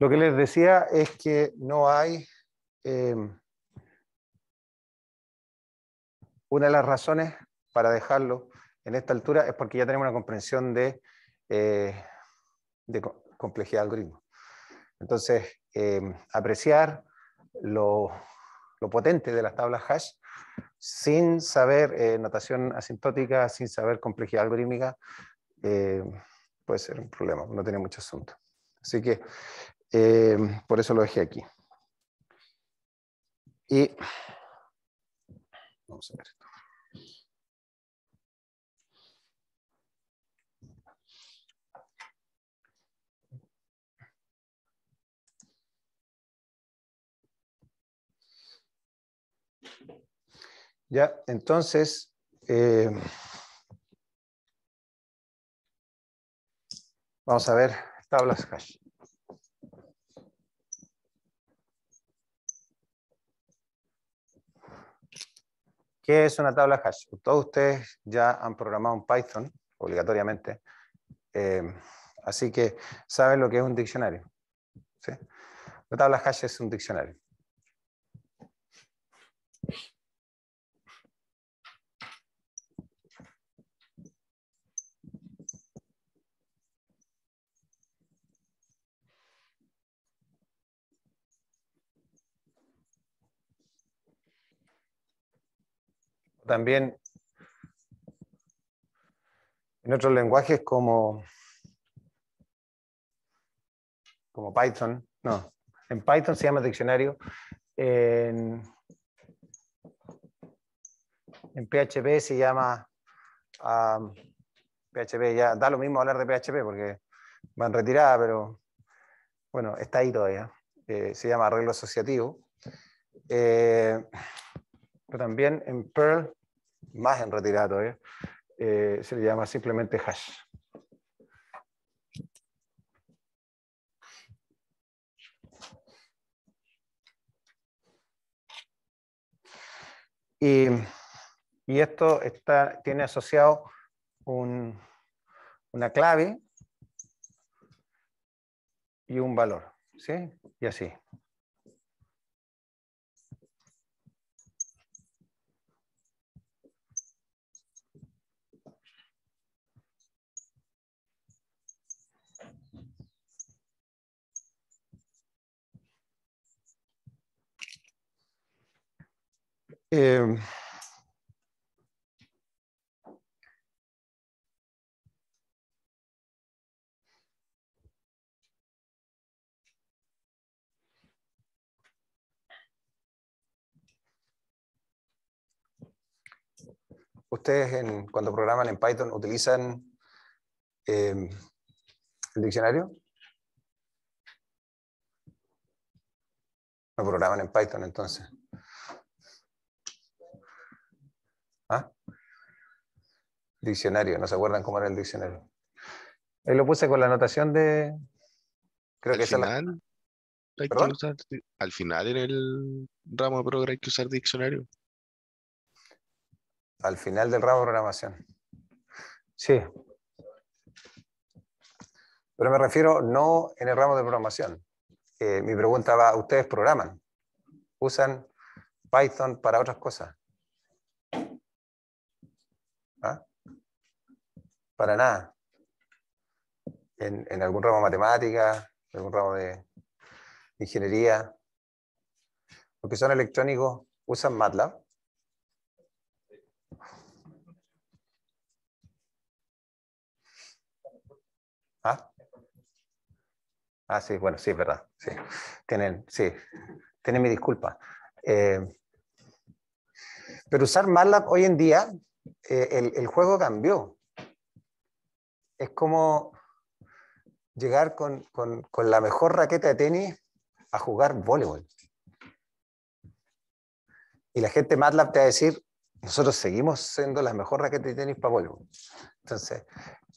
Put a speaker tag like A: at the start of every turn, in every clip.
A: Lo que les decía es que no hay... Eh, una de las razones para dejarlo en esta altura es porque ya tenemos una comprensión de, eh, de complejidad de algoritmo. Entonces, eh, apreciar lo, lo, potente de las tablas hash sin saber notación asintótica, sin saber complejidad algorítmica, puede ser un problema, no tiene mucho asunto. Así que eh, por eso lo dejé aquí. Y vamos a ver. Ya, entonces, eh, vamos a ver tablas. ¿Qué es una tabla hash? Todos ustedes ya han programado en Python, obligatoriamente, eh, así que saben lo que es un diccionario. ¿sí? Una tabla hash es un diccionario. También en otros lenguajes como, como Python, no, en Python se llama diccionario, en, PHP se llama PHP, ya da lo mismo hablar de PHP porque van retirada, pero bueno, está ahí todavía, eh, se llama arreglo asociativo. Eh, pero también en Perl más en retirada eh, se le llama simplemente hash. Y, y esto está, tiene asociado un, una clave y un valor, ¿sí? Y así. Eh, ¿Ustedes en, cuando programan en Python utilizan eh, el diccionario? No programan en Python entonces. ¿Ah? Diccionario, ¿no se acuerdan cómo era el diccionario? Ahí lo puse con la anotación de...
B: Creo al que final, hay que usar, al final en el ramo de programación hay que usar diccionario.
A: Al final del ramo de programación. Sí. Pero me refiero no en el ramo de programación. Eh, mi pregunta va, ¿ustedes programan? ¿Usan Python para otras cosas? Para nada. En, algún ramo de matemática, en algún ramo de ingeniería. Los que son electrónicos usan MATLAB. ¿Ah? ah, sí, bueno, sí, es verdad. Sí. Tienen, sí, tienen mi disculpa. Eh, pero usar MATLAB hoy en día eh, el, juego cambió. Es como llegar con, la mejor raqueta de tenis a jugar voleibol. Y la gente MATLAB te va a decir, nosotros seguimos siendo la mejor raqueta de tenis para voleibol. Entonces,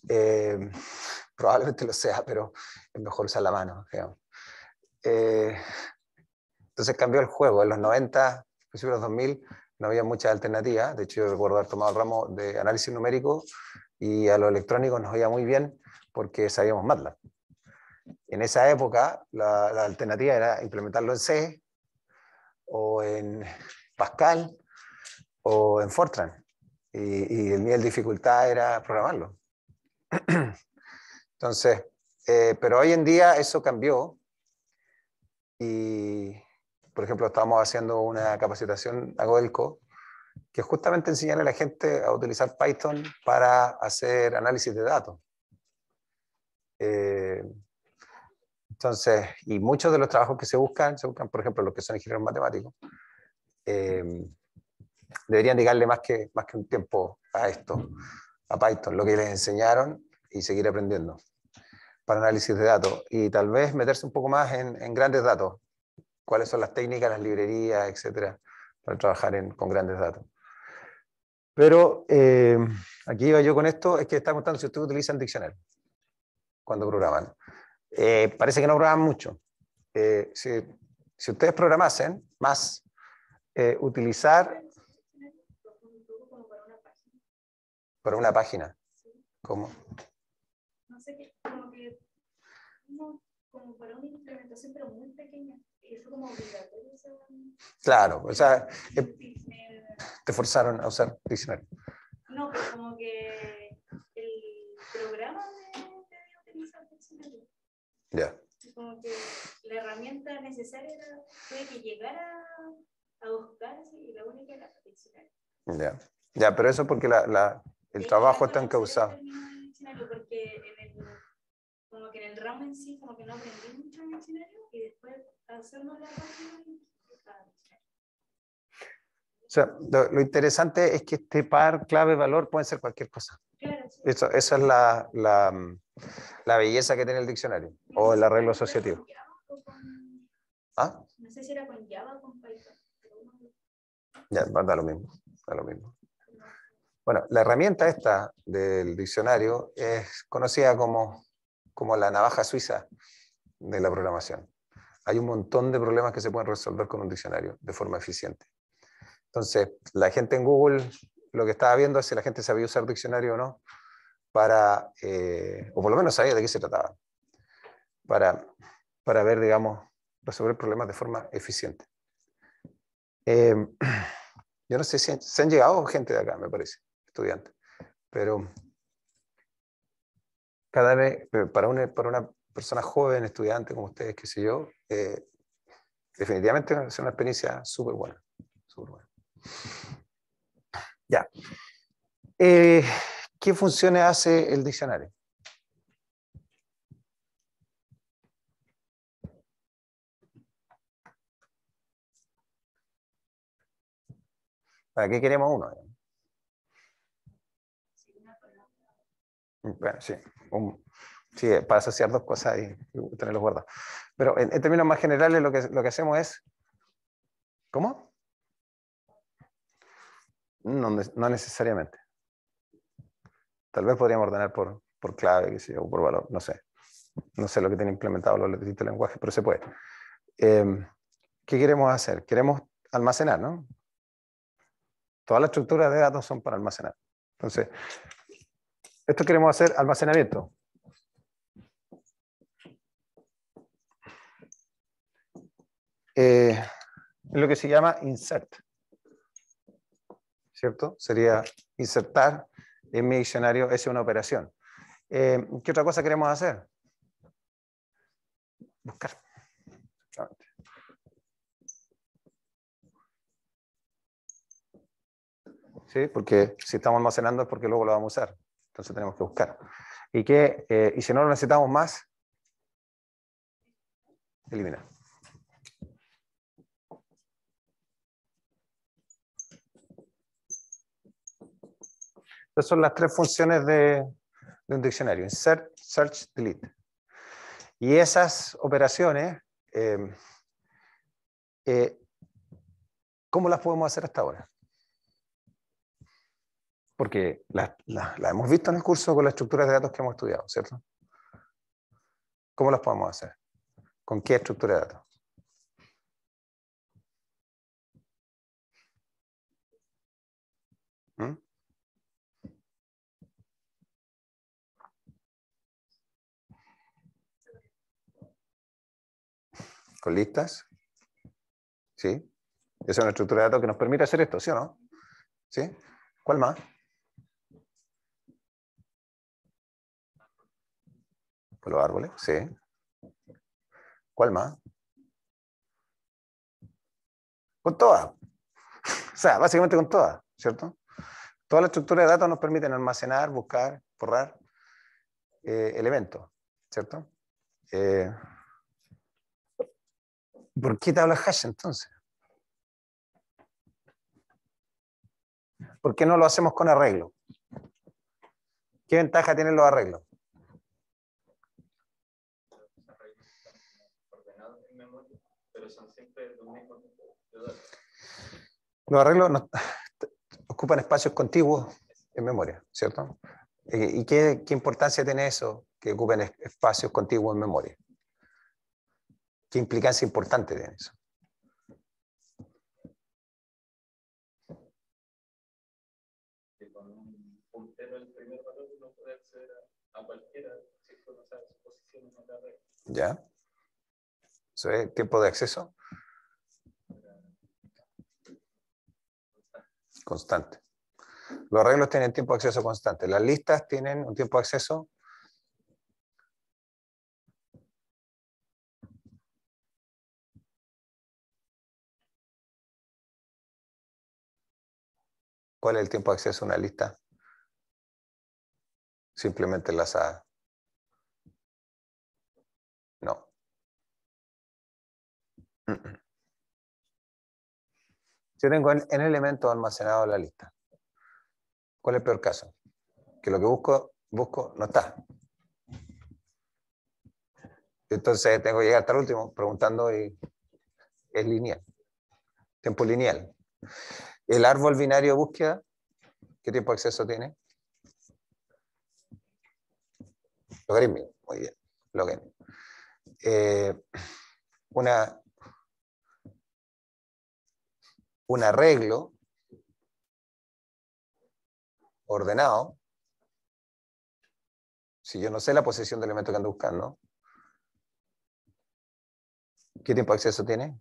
A: eh, probablemente lo sea, pero es mejor usar la mano. Eh, entonces cambió el juego. En los 90, principios de los 2000, no había muchas alternativas. De hecho, yo recuerdo haber tomado el ramo de análisis numérico y a lo electrónico nos oía muy bien porque sabíamos MATLAB. En esa época, la, alternativa era implementarlo en C, o en Pascal, o en Fortran. Y, el nivel de dificultad era programarlo. Entonces, eh, pero hoy en día eso cambió. Y, por ejemplo, estamos haciendo una capacitación a Goelco que justamente enseñar a la gente a utilizar Python para hacer análisis de datos. Eh, entonces, y muchos de los trabajos que se buscan, se buscan, por ejemplo, los que son ingenieros matemáticos, eh, deberían dedicarle más que, más que un tiempo a esto, a Python, lo que les enseñaron y seguir aprendiendo para análisis de datos. Y tal vez meterse un poco más en, en grandes datos, cuáles son las técnicas, las librerías, etcétera, para trabajar en, con grandes datos. Pero eh, aquí iba yo con esto, es que está contando si ustedes utilizan diccionario cuando programan. Eh, parece que no programan mucho. Eh, si, si, ustedes programasen más, utilizar para una página. ¿Cómo? No sé qué, como que como para una implementación, pero muy pequeña. Eso como obligatorio. Claro, o sea, te forzaron a usar diccionario.
C: No, pero como que el programa te dio utilizar diccionario.
A: Ya.
C: Como que la herramienta necesaria era que llegara a buscar y la única era el diccionario.
A: Ya, ya pero eso porque la, la, el trabajo está encausado.
C: Porque en el, como que en el ramo en sí, como que no aprendí mucho en el diccionario y después hacernos la página y
A: sea, lo, interesante es que este par clave valor puede ser cualquier cosa. Eso, esa es la, la, la, belleza que tiene el diccionario o el arreglo asociativo.
C: ¿Ah? No sé si era con Java o con Python.
A: Ya, da lo mismo, da lo mismo. Bueno, la herramienta esta del diccionario es conocida como, como la navaja suiza de la programación. Hay un montón de problemas que se pueden resolver con un diccionario de forma eficiente. Entonces, la gente en Google lo que estaba viendo es si la gente sabía usar diccionario o no, para, eh, o por lo menos sabía de qué se trataba, para, para ver, digamos, resolver problemas de forma eficiente. Eh, yo no sé si se han llegado gente de acá, me parece, estudiantes, pero cada vez, para una, para una persona joven, estudiante como ustedes, qué sé yo, eh, definitivamente es una experiencia súper buena, súper buena. Ya. Eh, ¿Qué funciones hace el diccionario? ¿Para qué queremos uno? Bueno, sí, sí, para asociar dos cosas y, tenerlos guardados. Pero en, en, términos más generales lo que, lo que hacemos es... ¿Cómo? No, necesariamente. Tal vez podríamos ordenar por, clave, o por valor, no sé. No sé lo que tiene implementado los distintos lenguajes, pero se puede. Em, ¿Qué queremos hacer? Queremos almacenar, ¿no? Todas las estructuras de datos son para almacenar. Entonces, esto queremos hacer almacenamiento. Eh, lo que se llama insert. ¿Cierto? Sería insertar en mi diccionario es una operación. Eh, ¿Qué otra cosa queremos hacer? Buscar. ¿Sí? Porque si estamos almacenando es porque luego lo vamos a usar. Entonces tenemos que buscar. ¿Y, que, eh, y si no lo necesitamos más? Eliminar. Estas son las tres funciones de, un diccionario, insert, search, delete. Y esas operaciones, em, eh, ¿cómo las podemos hacer hasta ahora? Porque las hemos visto en el curso con las estructuras de datos que hemos estudiado, ¿cierto? ¿Cómo las podemos hacer? ¿Con qué estructura de datos? ¿Mm? Con listas. ¿Sí? Esa es una estructura de datos que nos permite hacer esto, ¿sí o no? ¿Sí? ¿Cuál más? Con los árboles, sí. ¿Cuál más? Con todas. O sea, básicamente con todas, ¿cierto? Toda la estructura de datos nos permiten almacenar, buscar, borrar eh, elementos, ¿cierto? Eh, ¿Por qué te habla hash entonces? ¿Por qué no lo hacemos con arreglo? ¿Qué ventaja tienen los arreglos? Los arreglos ocupan espacios contiguos en memoria, ¿cierto? ¿Y qué, qué, importancia tiene eso, que ocupen espacios contiguos en memoria? ¿Qué implicancia importante tiene eso? ¿Ya? ¿Eso es tiempo de acceso? Constante. Los arreglos tienen tiempo de acceso constante. Las listas tienen un tiempo de acceso ¿Cuál es el tiempo de acceso a una lista? Simplemente enlazada. No. Yo tengo en, elemento almacenado la lista. ¿Cuál es el peor caso? Que lo que busco, busco no está. Entonces tengo que llegar hasta el último preguntando y es lineal. Tiempo lineal. El árbol binario de búsqueda, ¿qué tiempo de acceso tiene? Logarítmico, muy bien. Logarítmico. Eh, una, un arreglo ordenado, si yo no sé la posición del elemento que ando buscando, ¿qué tiempo de acceso tiene?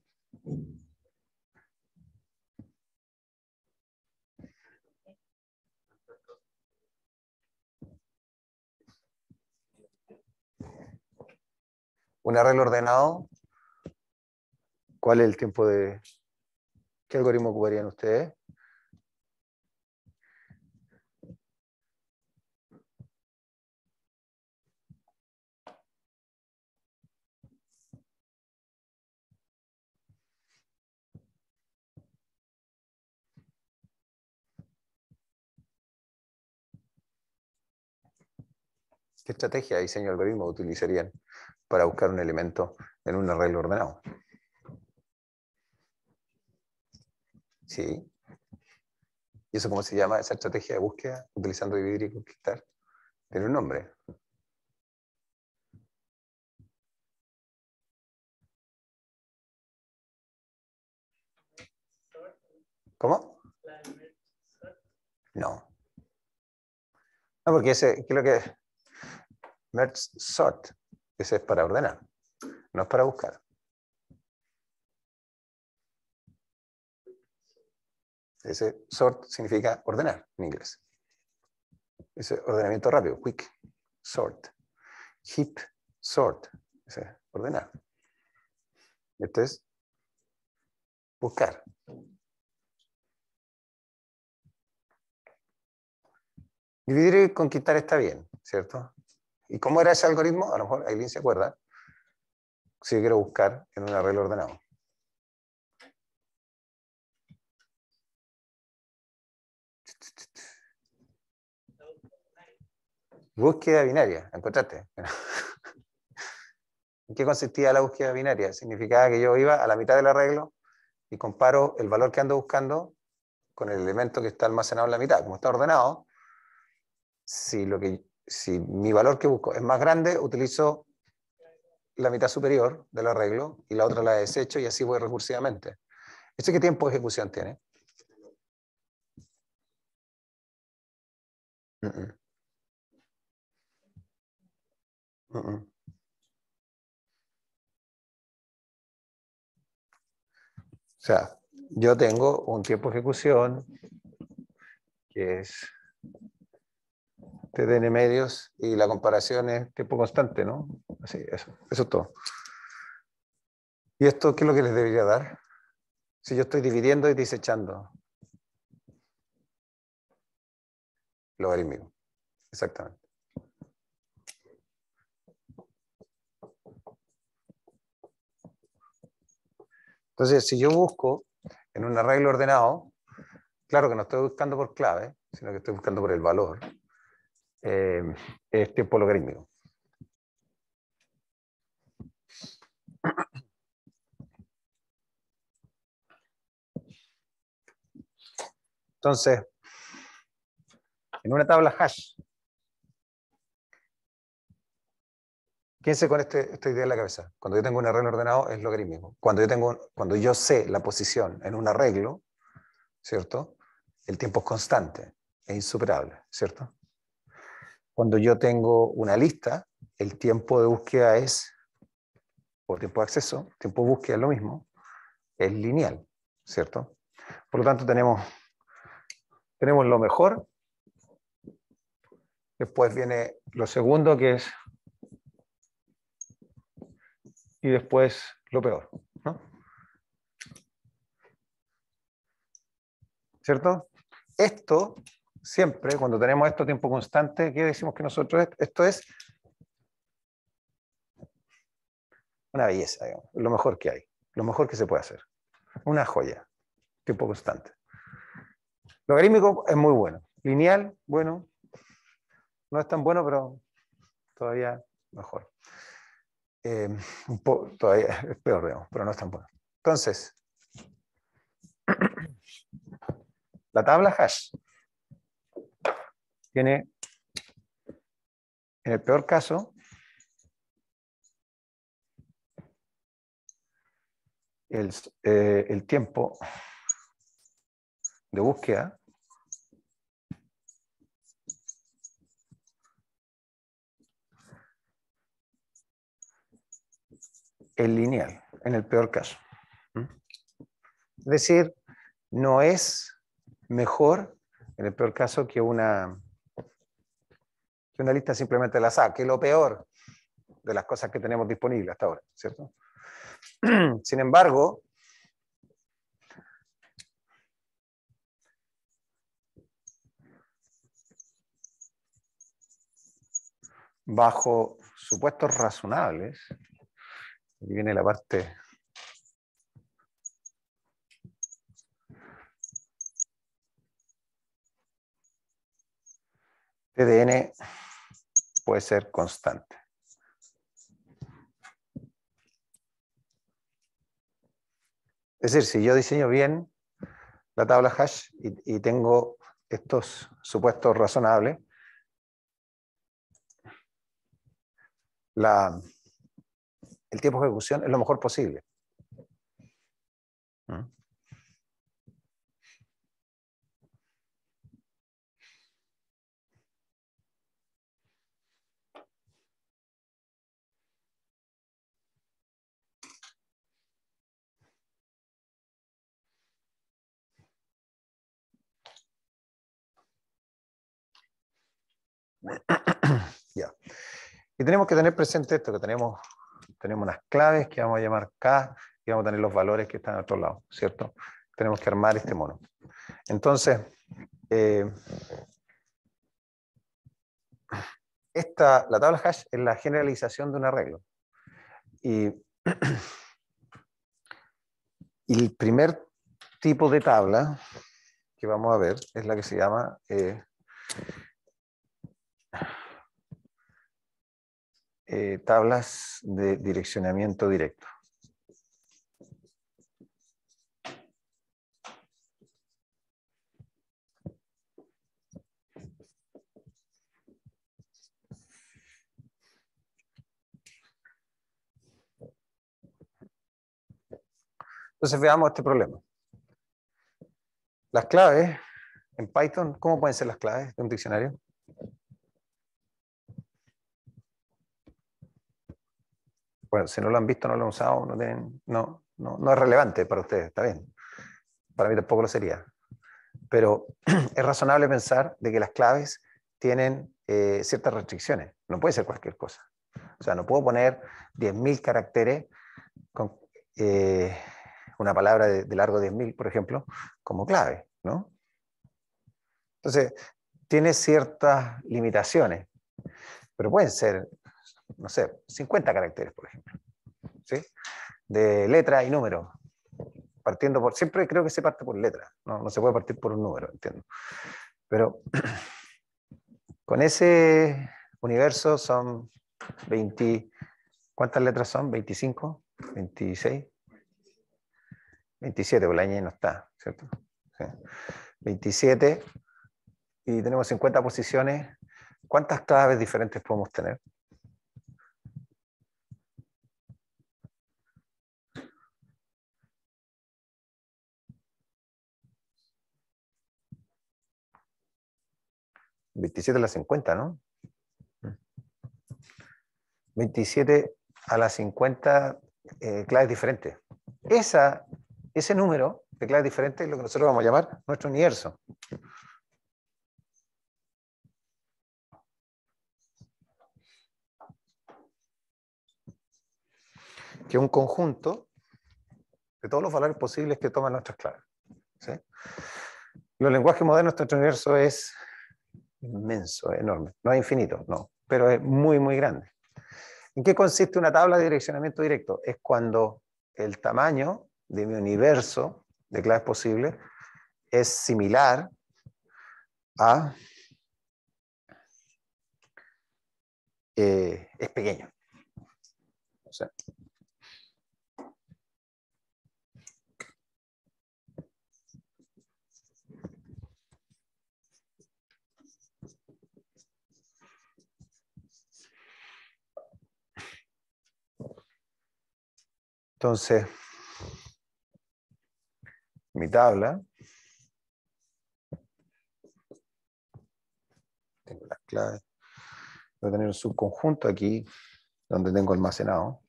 A: Un arreglo ordenado, ¿cuál es el tiempo de... ¿Qué algoritmo ocuparían ustedes? ¿Qué estrategia de diseño de algoritmo utilizarían? Para buscar un elemento en un arreglo ordenado. Sí. ¿Y eso cómo se llama esa estrategia de búsqueda? Utilizando dividir y conquistar. Tiene un nombre. ¿Cómo? No. No, porque ese, ¿qué es lo que merge sort ese es para ordenar, no es para buscar. Ese sort significa ordenar en inglés. Ese ordenamiento rápido, quick, sort. Heap, sort. Ese ordenar. Esto es buscar. Dividir y conquistar está bien, ¿cierto? ¿Y cómo era ese algoritmo? A lo mejor Aileen se acuerda. Si quiero buscar en un arreglo ordenado. Búsqueda binaria, ¿encontraste? ¿En qué consistía la búsqueda binaria? Significaba que yo iba a la mitad del arreglo y comparo el valor que ando buscando con el elemento que está almacenado en la mitad. Como está ordenado, si lo que si mi valor que busco es más grande, utilizo la mitad superior del arreglo y la otra la desecho y así voy recursivamente. ¿Este qué tiempo de ejecución tiene? sea, yo tengo un tiempo de ejecución que es TDN medios y la comparación es tiempo constante, ¿no? Así, eso, eso es todo. ¿Y esto qué es lo que les debería dar? Si yo estoy dividiendo y desechando. Logarítmico. Exactamente. Entonces, si yo busco en un arreglo ordenado, claro que no estoy buscando por clave, sino que estoy buscando por el valor, eh, es tiempo logarítmico. Entonces, en una tabla hash, Quédense con esta idea en la cabeza. Cuando yo tengo un arreglo ordenado es logarítmico. Cuando yo, tengo, cuando yo sé la posición en un arreglo, ¿cierto? El tiempo es constante, es insuperable, ¿cierto? Cuando yo tengo una lista, el tiempo de búsqueda es, o tiempo de acceso, tiempo de búsqueda es lo mismo, es lineal, ¿cierto? Por lo tanto, tenemos, tenemos lo mejor, después viene lo segundo, que es y después lo peor. ¿no? ¿Cierto? Esto, siempre, cuando tenemos esto tiempo constante, ¿qué decimos que nosotros? Esto es una belleza, lo mejor que hay, lo mejor que se puede hacer. Una joya, tiempo constante. Logarítmico es muy bueno. Lineal, bueno, no es tan bueno, pero todavía mejor. Eh, un poco, todavía es peor, digamos, pero no es tan bueno. Entonces, la tabla hash tiene, en el peor caso, el, eh, el tiempo de búsqueda el lineal, en el peor caso. ¿Mm? Es decir, no es mejor, en el peor caso, que una, una lista simplemente la azar, que es lo peor de las cosas que tenemos disponibles hasta ahora, ¿cierto? Sin embargo, bajo supuestos razonables, Aquí viene la parte TDN puede ser constante. Es decir, si yo diseño bien la tabla hash y, tengo estos supuestos razonables, el tiempo de ejecución es lo mejor posible. ¿Mm? ya. Y tenemos que tener presente esto, que tenemos tenemos unas claves que vamos a llamar K y vamos a tener los valores que están a otro lado, ¿cierto? Tenemos que armar este mono. Entonces, eh, esta, la tabla hash es la generalización de un arreglo. Y, y el primer tipo de tabla que vamos a ver es la que se llama eh, Eh, tablas de direccionamiento directo. Entonces veamos este problema. Las claves en Python, ¿cómo pueden ser las claves de un diccionario? Bueno, si no lo han visto, no lo han usado, no, no, no, no es relevante para ustedes, está bien. para mí tampoco lo sería. Pero es razonable pensar de que las claves tienen eh, ciertas restricciones. No puede ser cualquier cosa. O sea, no puedo poner 10.000 caracteres con eh, una palabra de, de largo 10.000, por ejemplo, como clave, ¿no? Entonces, tiene ciertas limitaciones, pero pueden ser, no sé, 50 caracteres, por ejemplo, ¿sí? de letra y número, partiendo por, siempre creo que se parte por letra, no, no se puede partir por un número, entiendo. Pero con ese universo son 20, ¿cuántas letras son? ¿25? ¿26? 27, porque la ñ no está, ¿cierto? 27 y tenemos 50 posiciones. ¿Cuántas claves diferentes podemos tener? ¿27 a las 50, ¿no? 27 a las 50 eh, claves diferentes. Esa, ese número de claves diferentes es lo que nosotros vamos a llamar nuestro universo. Que es un conjunto de todos los valores posibles que toman nuestras claves. ¿sí? Los lenguajes modernos, nuestro universo es inmenso, enorme. No es infinito, no, pero es muy, muy grande. ¿En qué consiste una tabla de direccionamiento directo? Es cuando el tamaño de mi universo de claves posibles es similar a... Eh, es pequeño. O sea, Entonces, mi tabla, tengo las claves, voy a tener un subconjunto aquí donde tengo almacenado.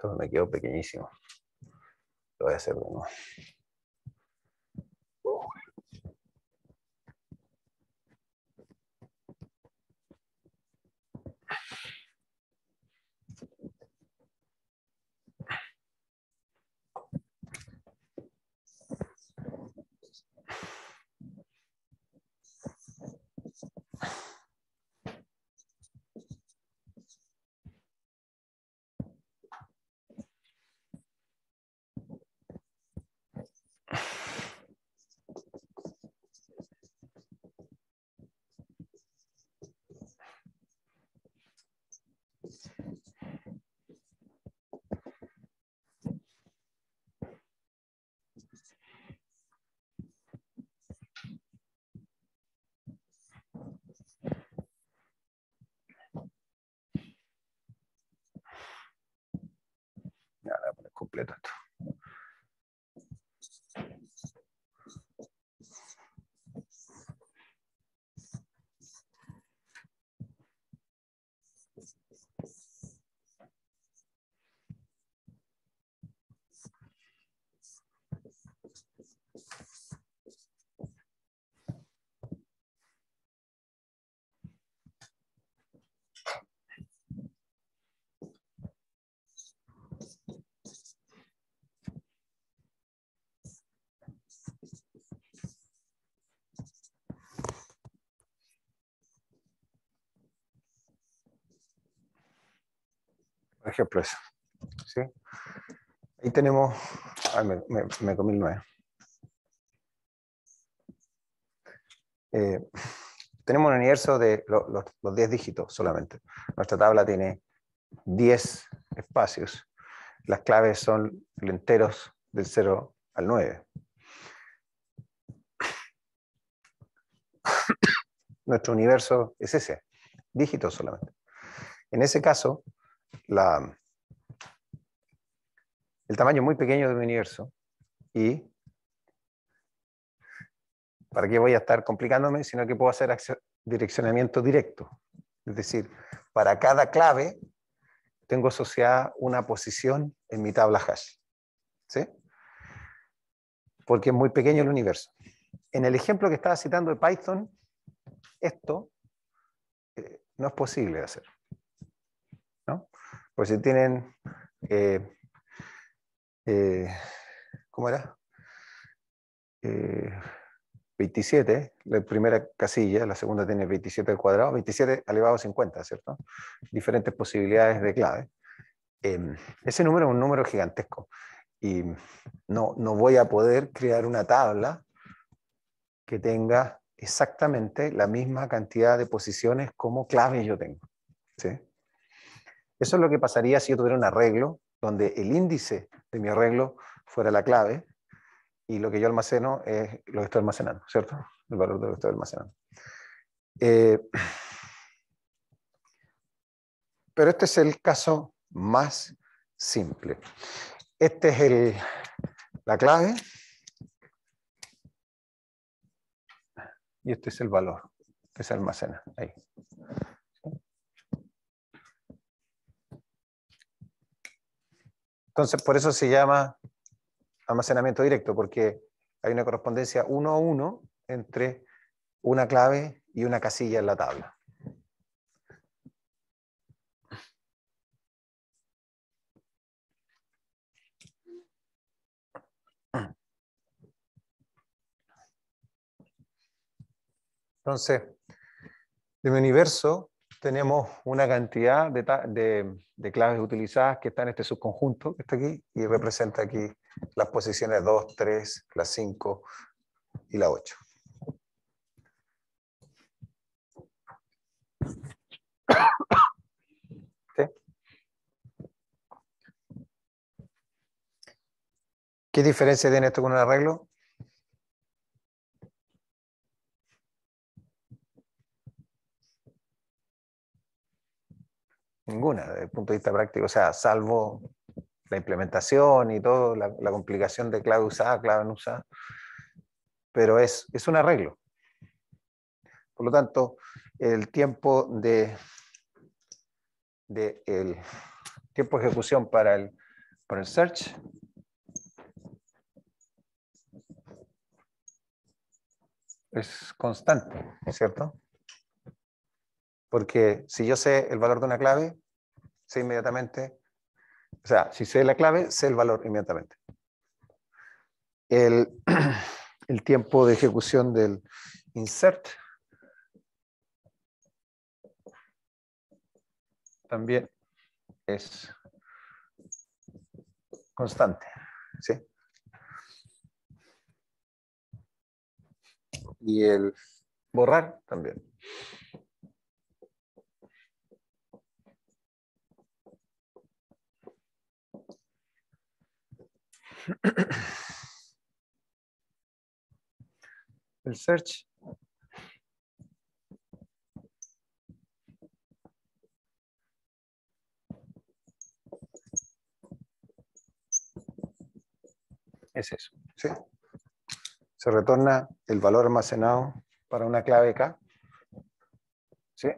A: Esto me quedó pequeñísimo. Lo voy a hacer de nuevo. Completo esto. Ejemplo, eso. ¿sí? Ahí tenemos. Ay, me, me, comí el 9. Eh, tenemos un universo de los, los 10 dígitos solamente. Nuestra tabla tiene 10 espacios. Las claves son enteros del 0 al 9. Nuestro universo es ese, dígitos solamente. En ese caso, el tamaño muy pequeño de mi universo y ¿para qué voy a estar complicándome? Sino que puedo hacer direccionamiento directo. Es decir, para cada clave tengo asociada una posición en mi tabla hash. ¿Sí? Porque es muy pequeño el universo. En el ejemplo que estaba citando de Python, esto eh, no es posible de hacer. Pues si tienen, eh, eh, ¿cómo era? 27, la primera casilla, la segunda tiene 27 al cuadrado, 27 elevado a 50, ¿cierto? Diferentes posibilidades de clave. Em, ese número es un número gigantesco y no, no voy a poder crear una tabla que tenga exactamente la misma cantidad de posiciones como claves yo tengo. ¿sí? Eso es lo que pasaría si yo tuviera un arreglo donde el índice de mi arreglo fuera la clave y lo que yo almaceno es lo que estoy almacenando, ¿cierto? El valor de lo que estoy almacenando. Eh, pero este es el caso más simple. Este es la clave y este es el valor que se almacena ahí. Entonces, por eso se llama almacenamiento directo, porque hay una correspondencia uno a uno entre una clave y una casilla en la tabla. Entonces, de mi universo tenemos una cantidad de, de, claves utilizadas que están en este subconjunto que está aquí y representa aquí las posiciones 2, 3, la 5 y la 8. ¿Qué diferencia tiene esto con un arreglo? Ninguna, desde el punto de vista práctico. O sea, salvo la implementación y todo, la, complicación de clave usada, clave no usada, pero es, es un arreglo. Por lo tanto, el tiempo de, de el tiempo de ejecución para el, para el search es constante, ¿cierto? Porque si yo sé el valor de una clave, sé inmediatamente o sea, si sé la clave, sé el valor inmediatamente. El, tiempo de ejecución del insert también es constante. ¿sí? Y el borrar también. El search. Es eso. ¿sí? Se retorna el valor almacenado para una clave K. ¿sí?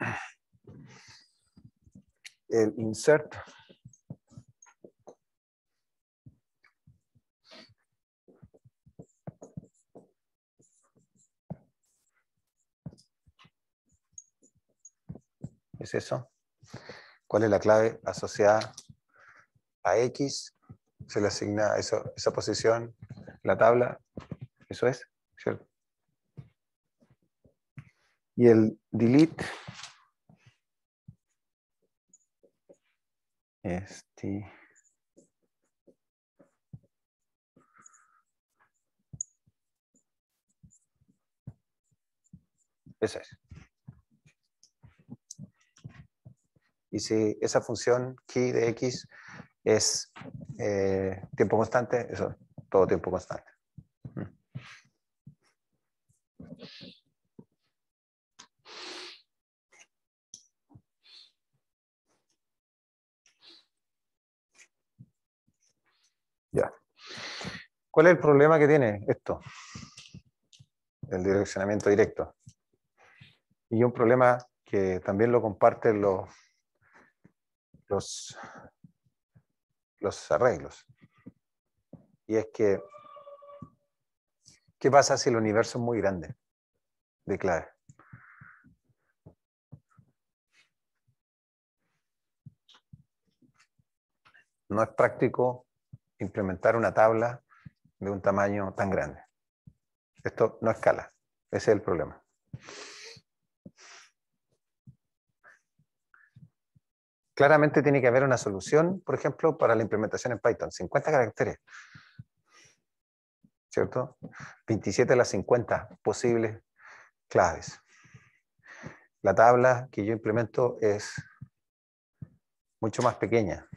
A: El insert es eso. ¿Cuál es la clave asociada a X? Se le asigna eso, esa posición, la tabla. Eso es, ¿cierto? Y el delete. Este. Ese es. y si esa función g de x es eh, tiempo constante, eso todo tiempo constante. Mm. Ya. ¿Cuál es el problema que tiene esto? El direccionamiento directo. Y un problema que también lo comparten los los, los arreglos. Y es que, ¿qué pasa si el universo es muy grande de clave? No es práctico implementar una tabla de un tamaño tan grande. Esto no escala. Ese es el problema. Claramente tiene que haber una solución, por ejemplo, para la implementación en Python. 50 caracteres. ¿Cierto? 27 de las 50 posibles claves. La tabla que yo implemento es mucho más pequeña.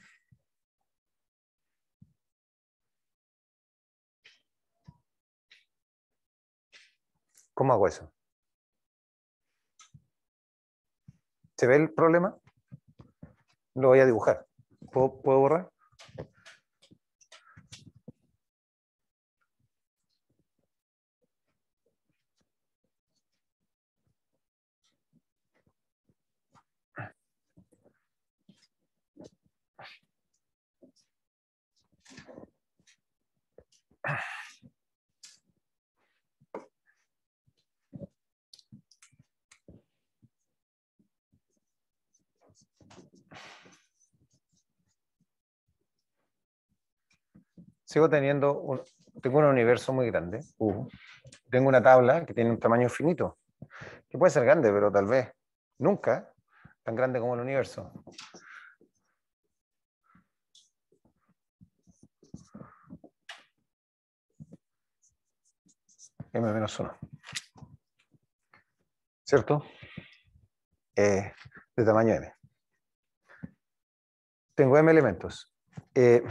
A: ¿Cómo hago eso? ¿Se ve el problema? Lo voy a dibujar. ¿Puedo, ¿puedo borrar? Sigo teniendo, un, tengo un universo muy grande, tengo una tabla que tiene un tamaño finito, que puede ser grande, pero tal vez nunca tan grande como el universo. M menos 1. ¿Cierto? Eh, de tamaño M. Tengo M elementos. Eh,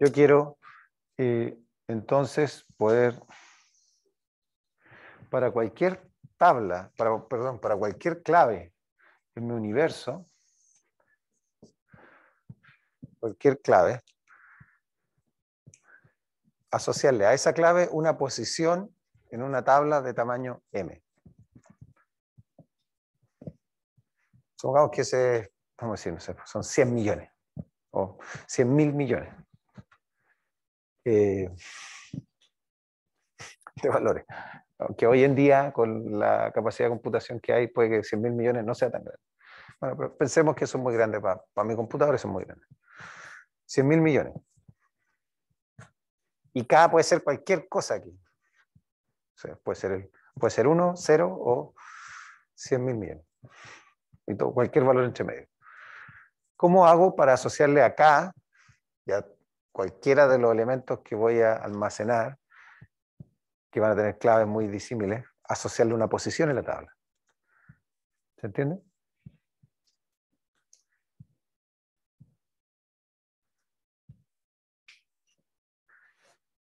A: yo quiero eh, entonces poder, para cualquier tabla, para, perdón, para cualquier clave en mi universo, cualquier clave, asociarle a esa clave una posición en una tabla de tamaño m. Supongamos que ese, vamos a decir, no sé, son 100 millones o 100 mil millones. Eh, de valores. Aunque hoy en día, con la capacidad de computación que hay, puede que 100 mil millones no sea tan grande. Bueno, pero pensemos que eso es muy grande para, para mi computador, eso es muy grande. 100 mil millones. Y cada puede ser cualquier cosa aquí. puede, ser el, puede ser 1, 0 o 100 mil millones. Y todo, cualquier valor entre medio. ¿Cómo hago para asociarle acá, ya cualquiera de los elementos que voy a almacenar, que van a tener claves muy disímiles, asociarle una posición en la tabla. ¿Se entiende?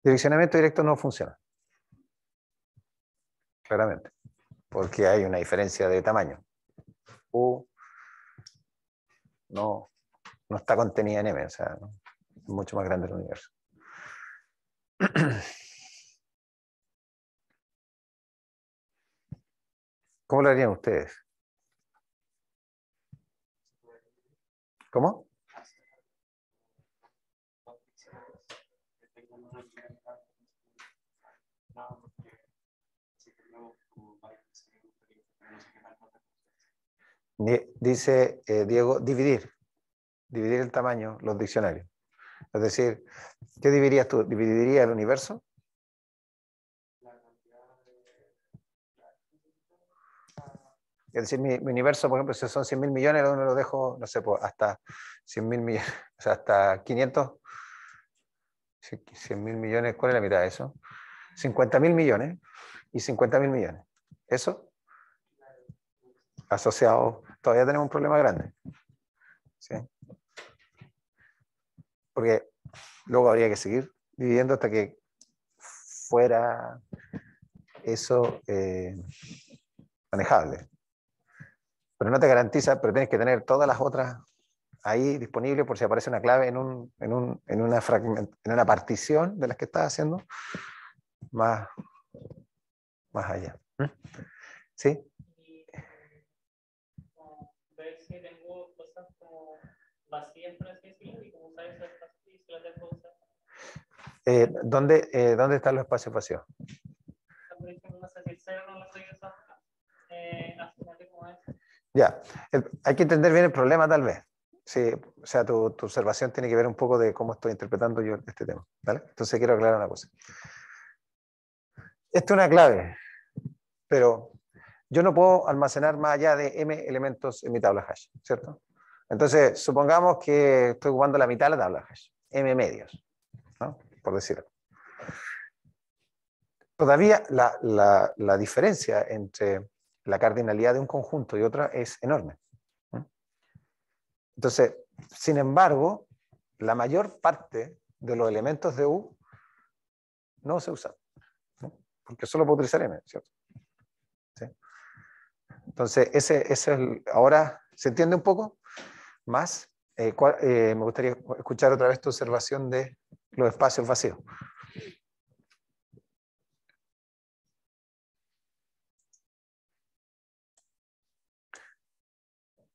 A: Direccionamiento directo no funciona. Claramente. Porque hay una diferencia de tamaño. U no, no está contenida en M. O sea, ¿no? Mucho más grande el universo. ¿Cómo lo harían ustedes? ¿Cómo? Dice eh, Diego, dividir, dividir el tamaño, los diccionarios. Es decir, ¿qué dividirías tú? ¿Dividiría el universo? Es decir, mi, universo, por ejemplo, si son 100 mil millones, ¿dónde lo dejo? No sé, pues, hasta 100 mil millones, o sea, hasta 500. 100 mil millones, ¿cuál es la mitad de eso? 50 mil millones y 50 mil millones. ¿Eso? Asociado, todavía tenemos un problema grande. ¿Sí? Porque luego habría que seguir viviendo hasta que fuera eso eh, manejable. Pero no te garantiza, pero tienes que tener todas las otras ahí disponible por si aparece una clave en, un, en, un, en, una, partición de las que estás haciendo más, más allá. ¿Mm? ¿Sí?
D: vacías, por decirlo, y como sabes, si las debo usar.
A: Eh, ¿dónde, eh, ¿Dónde están los espacios vacíos?
D: Si el. Eh.
A: Ya, hay que entender bien el problema tal vez. Sí, o sea, tu, tu, observación tiene que ver un poco de cómo estoy interpretando yo este tema. ¿vale? Entonces quiero aclarar una cosa. Esto es una clave, pero yo no puedo almacenar más allá de m elementos en mi tabla hash, ¿cierto? Entonces, supongamos que estoy ocupando la mitad de la tabla hash, m medios. Por decirlo. Todavía la, la, diferencia entre la cardinalidad de un conjunto y otra es enorme. Entonces, sin embargo, la mayor parte de los elementos de U no se usan, porque solo puedo utilizar M, ¿cierto? Entonces, ese, ese es el, ahora, ¿se entiende un poco más? Eh, eh, me gustaría escuchar otra vez tu observación de los espacios vacíos.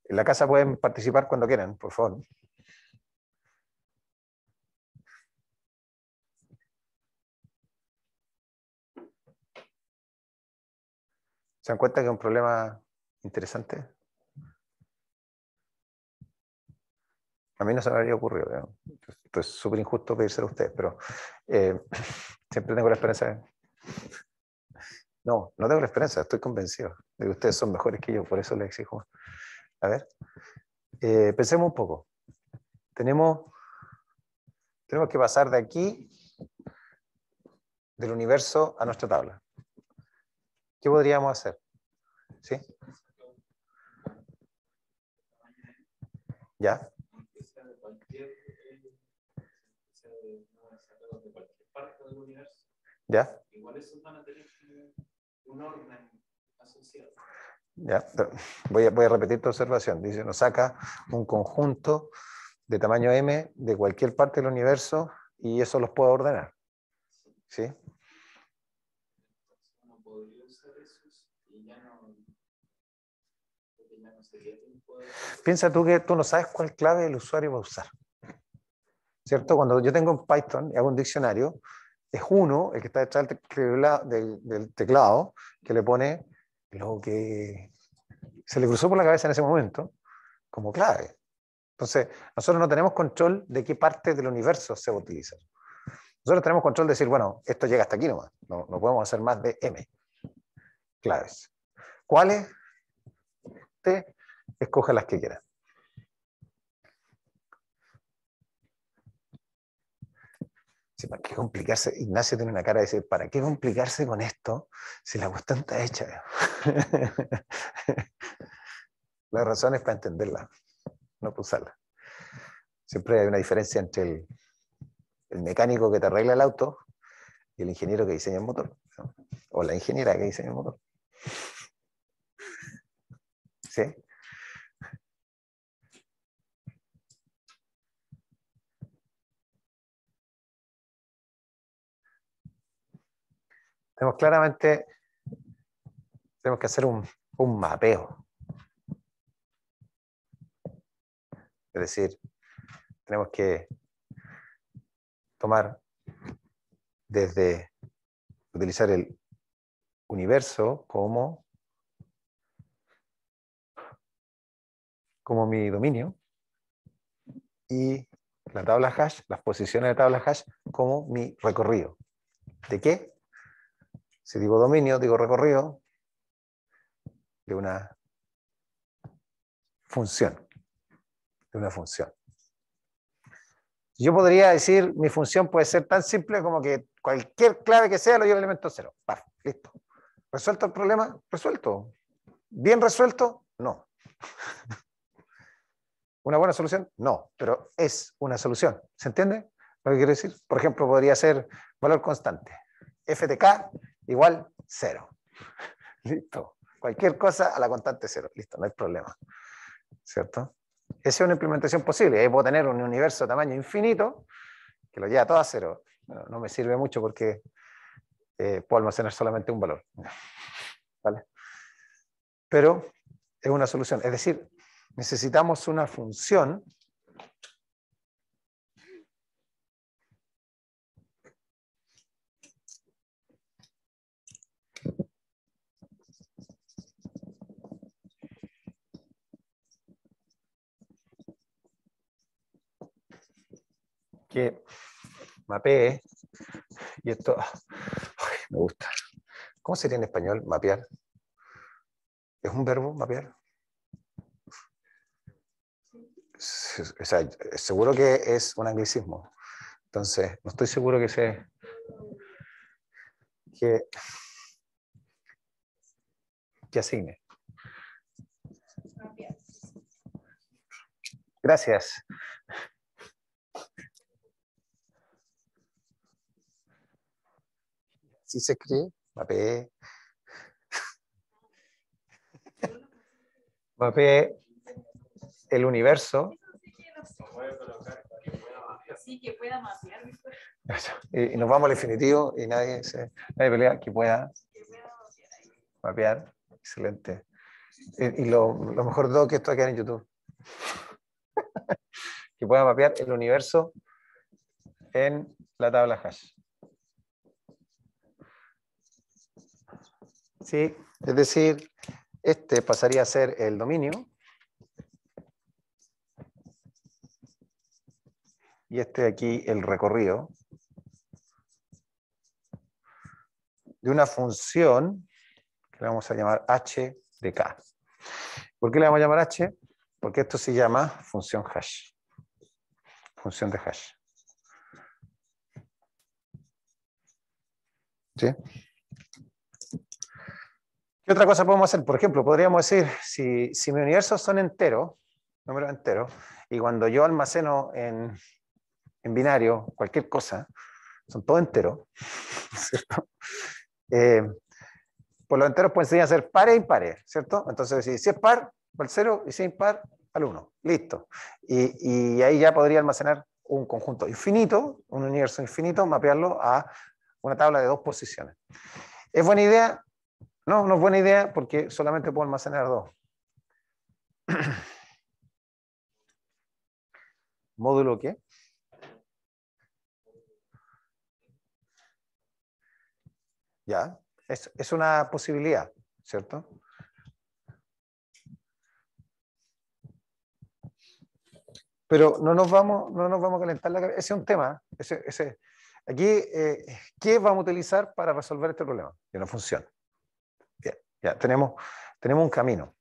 A: En la casa pueden participar cuando quieran, por favor. ¿Se dan cuenta que es un problema interesante? A mí no se me habría ocurrido. Esto es súper injusto pedírselo a ustedes, pero eh, siempre tengo la esperanza. No, no tengo la esperanza, estoy convencido de que ustedes son mejores que yo, por eso les exijo. A ver, eh, pensemos un poco. Tenemos, tenemos que pasar de aquí, del universo, a nuestra tabla. ¿Qué podríamos hacer? ¿Sí? ¿Ya? ¿Ya? Igual esos van a tener un orden asociado. Ya, voy, a, voy a repetir tu observación. Dice, nos saca un conjunto de tamaño m de cualquier parte del universo y eso los puedo ordenar. ¿Sí? Piensa tú que tú no sabes cuál clave el usuario va a usar. ¿Cierto? Cuando yo tengo en Python y hago un diccionario, es uno, el que está detrás del teclado, que le pone lo que se le cruzó por la cabeza en ese momento como clave. Entonces, nosotros no tenemos control de qué parte del universo se va a utilizar. Nosotros tenemos control de decir, bueno, esto llega hasta aquí nomás, no, no podemos hacer más de M claves. ¿Cuáles? Usted escoja las que quiera. ¿Para qué complicarse? Ignacio tiene una cara de decir, ¿para qué complicarse con esto si la cuestión está hecha? la razón es para entenderla, no para usarla. Siempre hay una diferencia entre el, el, mecánico que te arregla el auto y el ingeniero que diseña el motor, o la ingeniera que diseña el motor. ¿Sí? Tenemos claramente, tenemos que hacer un, un mapeo. Es decir, tenemos que tomar desde utilizar el universo como, como mi dominio y la tabla hash, las posiciones de tabla hash como mi recorrido. ¿De qué? Si digo dominio, digo recorrido de una función. De una función. Yo podría decir, mi función puede ser tan simple como que cualquier clave que sea lo lleva elemento cero. listo. ¿Resuelto el problema? Resuelto. ¿Bien resuelto? No. ¿Una buena solución? No, pero es una solución. ¿Se entiende lo que quiero decir? Por ejemplo, podría ser valor constante. FTK igual cero. Listo. Cualquier cosa a la constante cero. Listo, no hay problema. ¿Cierto? Esa es una implementación posible. Ahí puedo tener un universo de tamaño infinito que lo lleva todo a cero. no me sirve mucho porque eh, puedo almacenar solamente un valor. ¿Vale? Pero es una solución. Es decir, necesitamos una función que mapee, y esto me gusta. ¿Cómo sería en español mapear? ¿Es un verbo mapear? O sea, seguro que es un anglicismo. Entonces, no estoy seguro que sea que, que asigne. Gracias. Si se cree, mapee. Mapee el universo. Y, nos vamos al infinitivo y nadie, se, nadie pelea que pueda mapear. Excelente. Y, lo, lo, mejor de todo que esto va a quedar en YouTube. que pueda mapear el universo en la tabla hash. ¿Sí? Es decir, este pasaría a ser el dominio. Y este aquí el recorrido de una función que le vamos a llamar h de k. ¿Por qué le vamos a llamar h? Porque esto se llama función hash. Función de hash. ¿Sí? ¿Qué otra cosa podemos hacer? Por ejemplo, podríamos decir, si, si mi universo son enteros, números enteros, y cuando yo almaceno en, binario cualquier cosa, son todos enteros, ¿cierto? Eh, pues los enteros pueden ser pares e impares, ¿cierto? Entonces, si, si es par, al 0 y si es impar, al 1. Listo. Y, y, ahí ya podría almacenar un conjunto infinito, un universo infinito, mapearlo a una tabla de dos posiciones. ¿Es buena idea? No, no es buena idea porque solamente puedo almacenar dos. ¿Módulo qué? Ya, es, es una posibilidad, ¿cierto? Pero no nos vamos, no nos vamos a calentar la cabeza. Ese es un tema. Ese, ese. Aquí, eh, ¿qué vamos a utilizar para resolver este problema? Que no funciona. Ya, tenemos, tenemos un camino.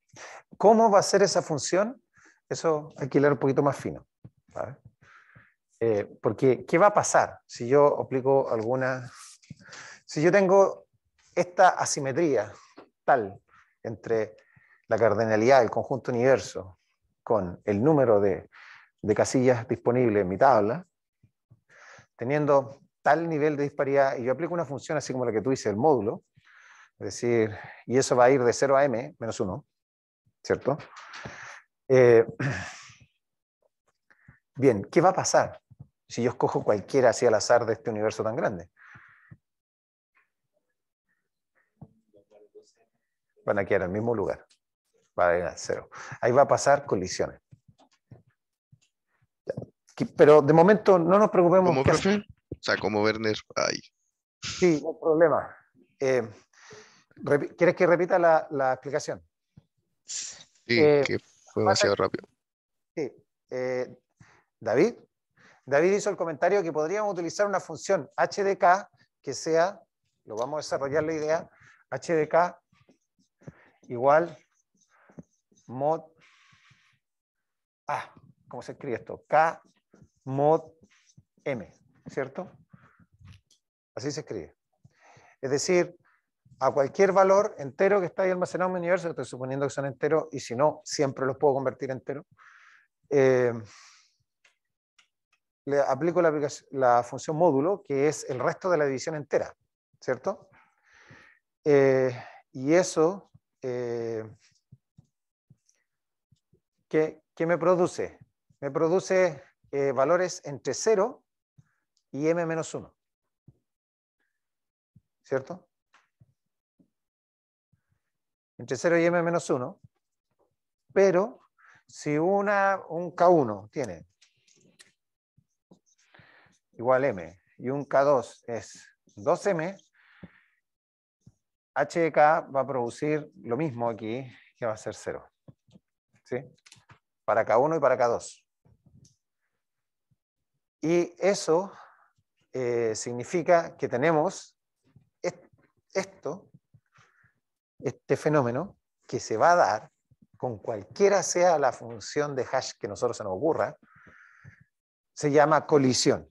A: ¿Cómo va a ser esa función? Eso hay que leer un poquito más fino. Eh, porque, ¿qué va a pasar si yo aplico alguna... Si yo tengo esta asimetría tal entre la cardinalidad del conjunto universo con el número de, de casillas disponibles en mi tabla, teniendo tal nivel de disparidad, y yo aplico una función así como la que tú dices, el módulo, es decir, y eso va a ir de 0 a m menos 1, ¿cierto? Eh, bien, ¿qué va a pasar si yo escojo cualquiera así al azar de este universo tan grande? Van a quedar en el mismo lugar. Va a ir a cero. Ahí va a pasar colisiones. Pero de momento no nos preocupemos.
B: ¿Cómo, profe? O sea, como Werner, ahí.
A: Sí, no hay problema. Eh, ¿Quieres que repita la, explicación?
B: Sí, eh, que fue demasiado rápido.
A: Sí. Eh, David, David hizo el comentario que podríamos utilizar una función HDK que sea, lo vamos a desarrollar la idea, HDK igual mod, ah, ¿cómo se escribe esto? K mod M, ¿cierto? Así se escribe. Es decir, a cualquier valor entero que está ahí almacenado en mi universo, estoy suponiendo que son enteros, y si no, siempre los puedo convertir en enteros, eh, le aplico la, función módulo, que es el resto de la división entera, ¿cierto? Eh, y eso, eh, ¿qué, me produce? Me produce valores entre 0 y m menos 1. ¿Cierto? Entre 0 y m menos 1. Pero si una, un K1 tiene igual m y un K2 es 2m, h de k va a producir lo mismo aquí, que va a ser 0. ¿Sí? Para K1 y para K2. Y eso eh, significa que tenemos esto, este fenómeno, que se va a dar con cualquiera sea la función de hash que nosotros se nos ocurra, se llama colisión.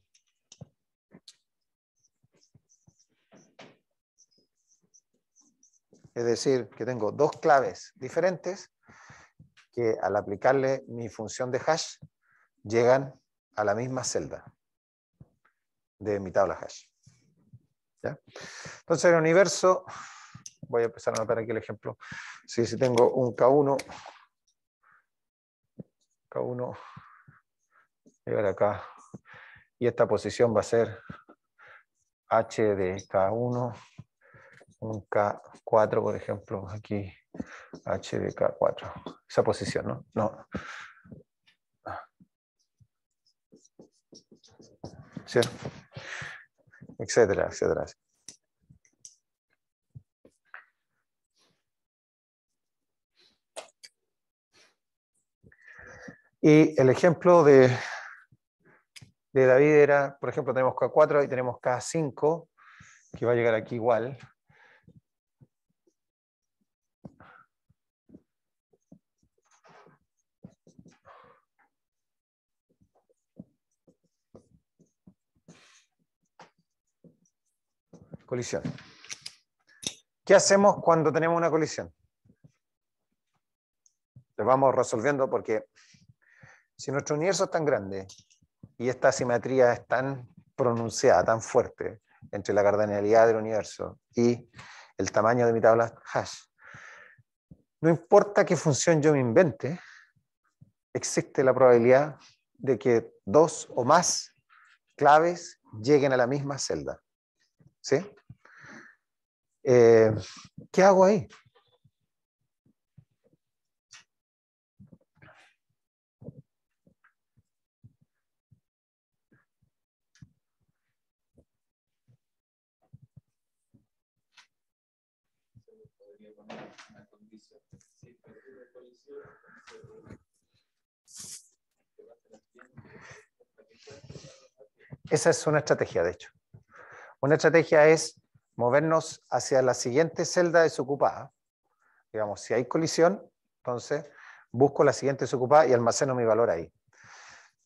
A: Es decir, que tengo dos claves diferentes que al aplicarle mi función de hash llegan a la misma celda de mi tabla hash. Entonces, en el universo, voy a empezar a anotar aquí el ejemplo. Si, tengo un K1, K1, llegar acá, y esta posición va a ser H de K1 un K4, por ejemplo, aquí, H de K4. Esa posición, ¿no? No. ¿Sí? Etcétera, etcétera. Y el ejemplo de, David era, por ejemplo, tenemos K4 y tenemos K5, que va a llegar aquí igual. colisión. ¿Qué hacemos cuando tenemos una colisión? Lo vamos resolviendo porque si nuestro universo es tan grande y esta asimetría es tan pronunciada, tan fuerte entre la cardinalidad del universo y el tamaño de mi tabla hash, no importa qué función yo me invente, existe la probabilidad de que dos o más claves lleguen a la misma celda. ¿Sí? Eh, ¿Qué hago ahí? Esa es una estrategia, de hecho. Una estrategia es movernos hacia la siguiente celda desocupada. Digamos, si hay colisión, entonces busco la siguiente desocupada y almaceno mi valor ahí.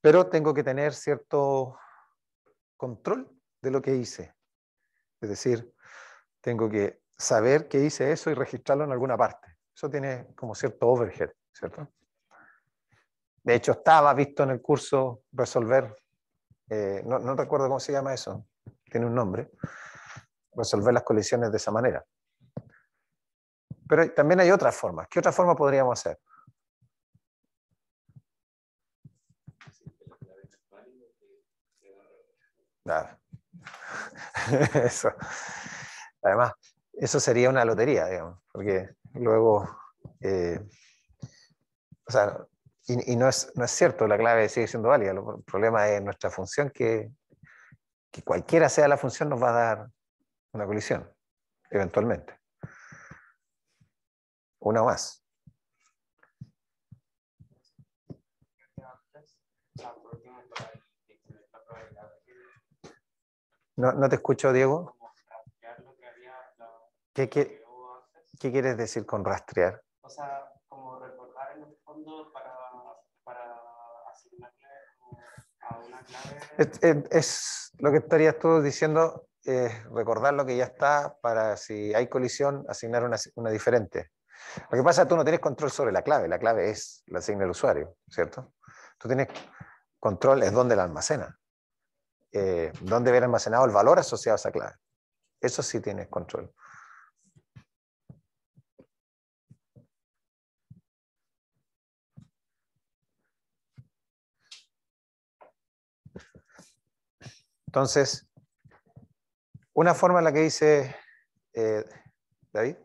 A: Pero tengo que tener cierto control de lo que hice. Es decir, tengo que saber que hice eso y registrarlo en alguna parte. Eso tiene como cierto overhead, ¿cierto? De hecho, estaba visto en el curso resolver, eh, no, no recuerdo cómo se llama eso, tiene un nombre, resolver las colisiones de esa manera. Pero también hay otras formas. ¿Qué otra forma podríamos hacer? Eso. Además, eso sería una lotería, digamos, porque luego, eh, o sea, y, no, es, no es cierto, la clave sigue siendo válida, el problema es nuestra función que, que cualquiera sea la función nos va a dar una colisión, eventualmente. Una más. No, no te escucho, Diego. ¿Qué, qué, qué quieres decir con rastrear?
E: O sea,
A: Es, lo que estarías tú diciendo, es recordar lo que ya está para si hay colisión, asignar una, diferente. Lo que pasa es que tú no tienes control sobre la clave, la clave es la asigna el usuario, ¿cierto? Tú tienes control, es dónde la almacena, eh, dónde viene almacenado el valor asociado a esa clave. Eso sí tienes control. Entonces, una forma en la que dice eh, David,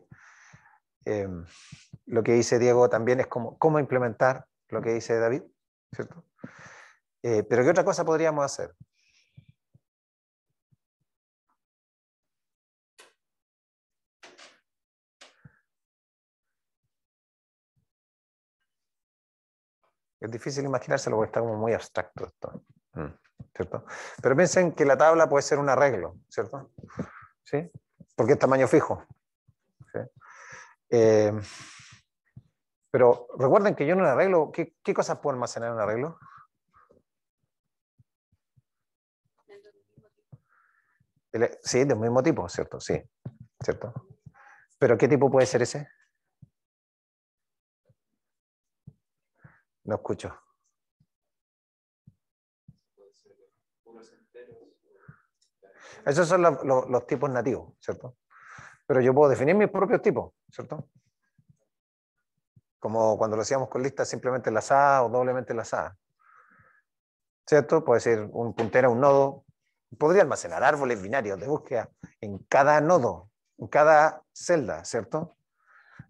A: eh, lo que dice Diego también es cómo, cómo implementar lo que dice David, ¿cierto? Eh, pero ¿qué otra cosa podríamos hacer? Es difícil imaginárselo porque está como muy abstracto esto. Mm, ¿Cierto? Pero piensen que la tabla puede ser un arreglo, ¿cierto? ¿Sí? Porque es tamaño fijo. Eh, pero recuerden que yo en un arreglo, ¿qué, ¿qué, cosas puedo almacenar en un arreglo? Sí, del mismo tipo, ¿cierto? Sí, ¿cierto? Pero ¿qué tipo puede ser ese? No escucho. Esos son los, tipos nativos, ¿cierto? Pero yo puedo definir mis propios tipos, ¿cierto? Como cuando lo hacíamos con listas simplemente enlazadas o doblemente enlazadas. ¿Cierto? Puede ser un puntero un nodo. Podría almacenar árboles binarios de búsqueda en cada nodo, en cada celda, ¿cierto?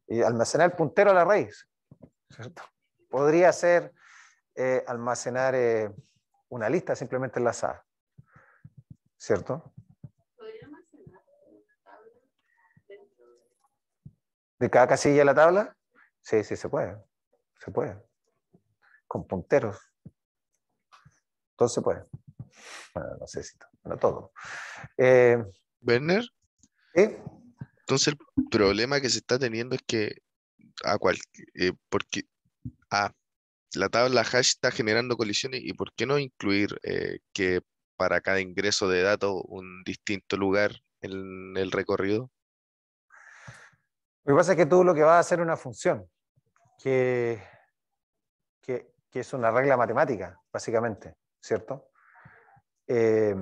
A: Y almacenar el puntero a la raíz, ¿cierto? Podría ser eh, almacenar eh, una lista simplemente enlazada. ¿Cierto?
C: ¿Podría almacenar una tabla dentro de...
A: ¿De cada casilla de la tabla? Sí, sí, se puede. Se puede. Con punteros. Todo se puede. Bueno, no sé si no todo. Eh,
B: Werner.
A: ¿sí?
B: Entonces el problema que se está teniendo es que a cual, eh, porque a la tabla hash está generando colisiones y por qué no incluir eh, que para cada ingreso de datos un distinto lugar en el recorrido?
A: Lo que pasa es que tú lo que vas a hacer es una función que, que, que, es una regla matemática, básicamente, ¿cierto? Eh,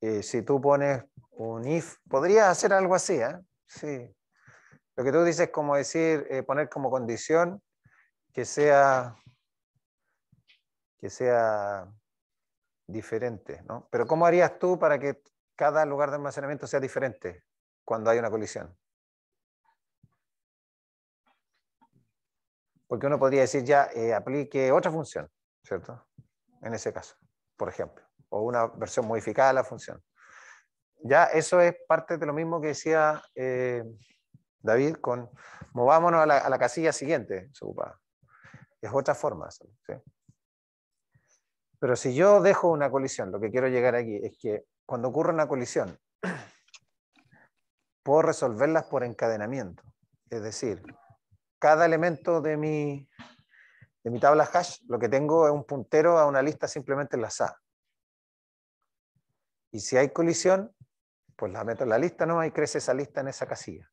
A: eh, si tú pones un if, podrías hacer algo así, ¿eh? Sí. Lo que tú dices es como decir, eh, poner como condición que sea, que sea diferente, ¿no? Pero ¿cómo harías tú para que cada lugar de almacenamiento sea diferente cuando hay una colisión? Porque uno podría decir ya, eh, aplique otra función, ¿cierto? En ese caso, por ejemplo, o una versión modificada de la función. Ya eso es parte de lo mismo que decía eh, David con movámonos a la, a la casilla siguiente, se ocupa. Es otra forma. ¿sí? Pero si yo dejo una colisión, lo que quiero llegar aquí es que cuando ocurre una colisión, puedo resolverlas por encadenamiento. Es decir, cada elemento de mi, de mi tabla hash, lo que tengo es un puntero a una lista simplemente enlazada. Y si hay colisión, pues la meto en la lista no y crece esa lista en esa casilla.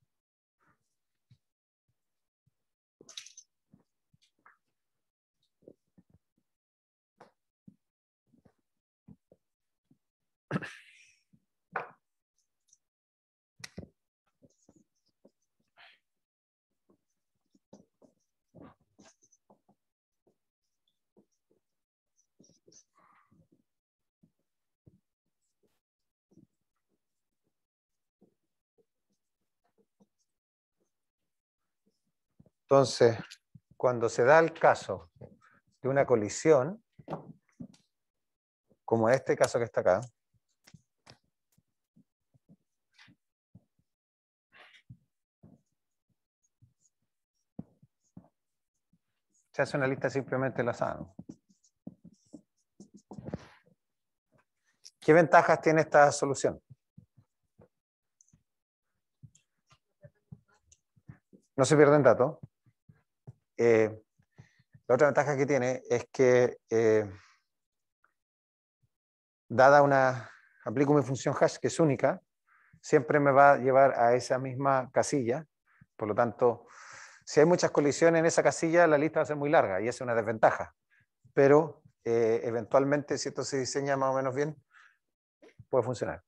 A: Entonces, cuando se da el caso de una colisión, como este caso que está acá, se hace una lista simplemente enlazada. ¿Qué ventajas tiene esta solución? No se pierden datos. Eh, la otra ventaja que tiene es que, eh, dada una, aplico mi función hash que es única, siempre me va a llevar a esa misma casilla. Por lo tanto, si hay muchas colisiones en esa casilla, la lista va a ser muy larga y es una desventaja. Pero eh, eventualmente, si esto se diseña más o menos bien, puede funcionar.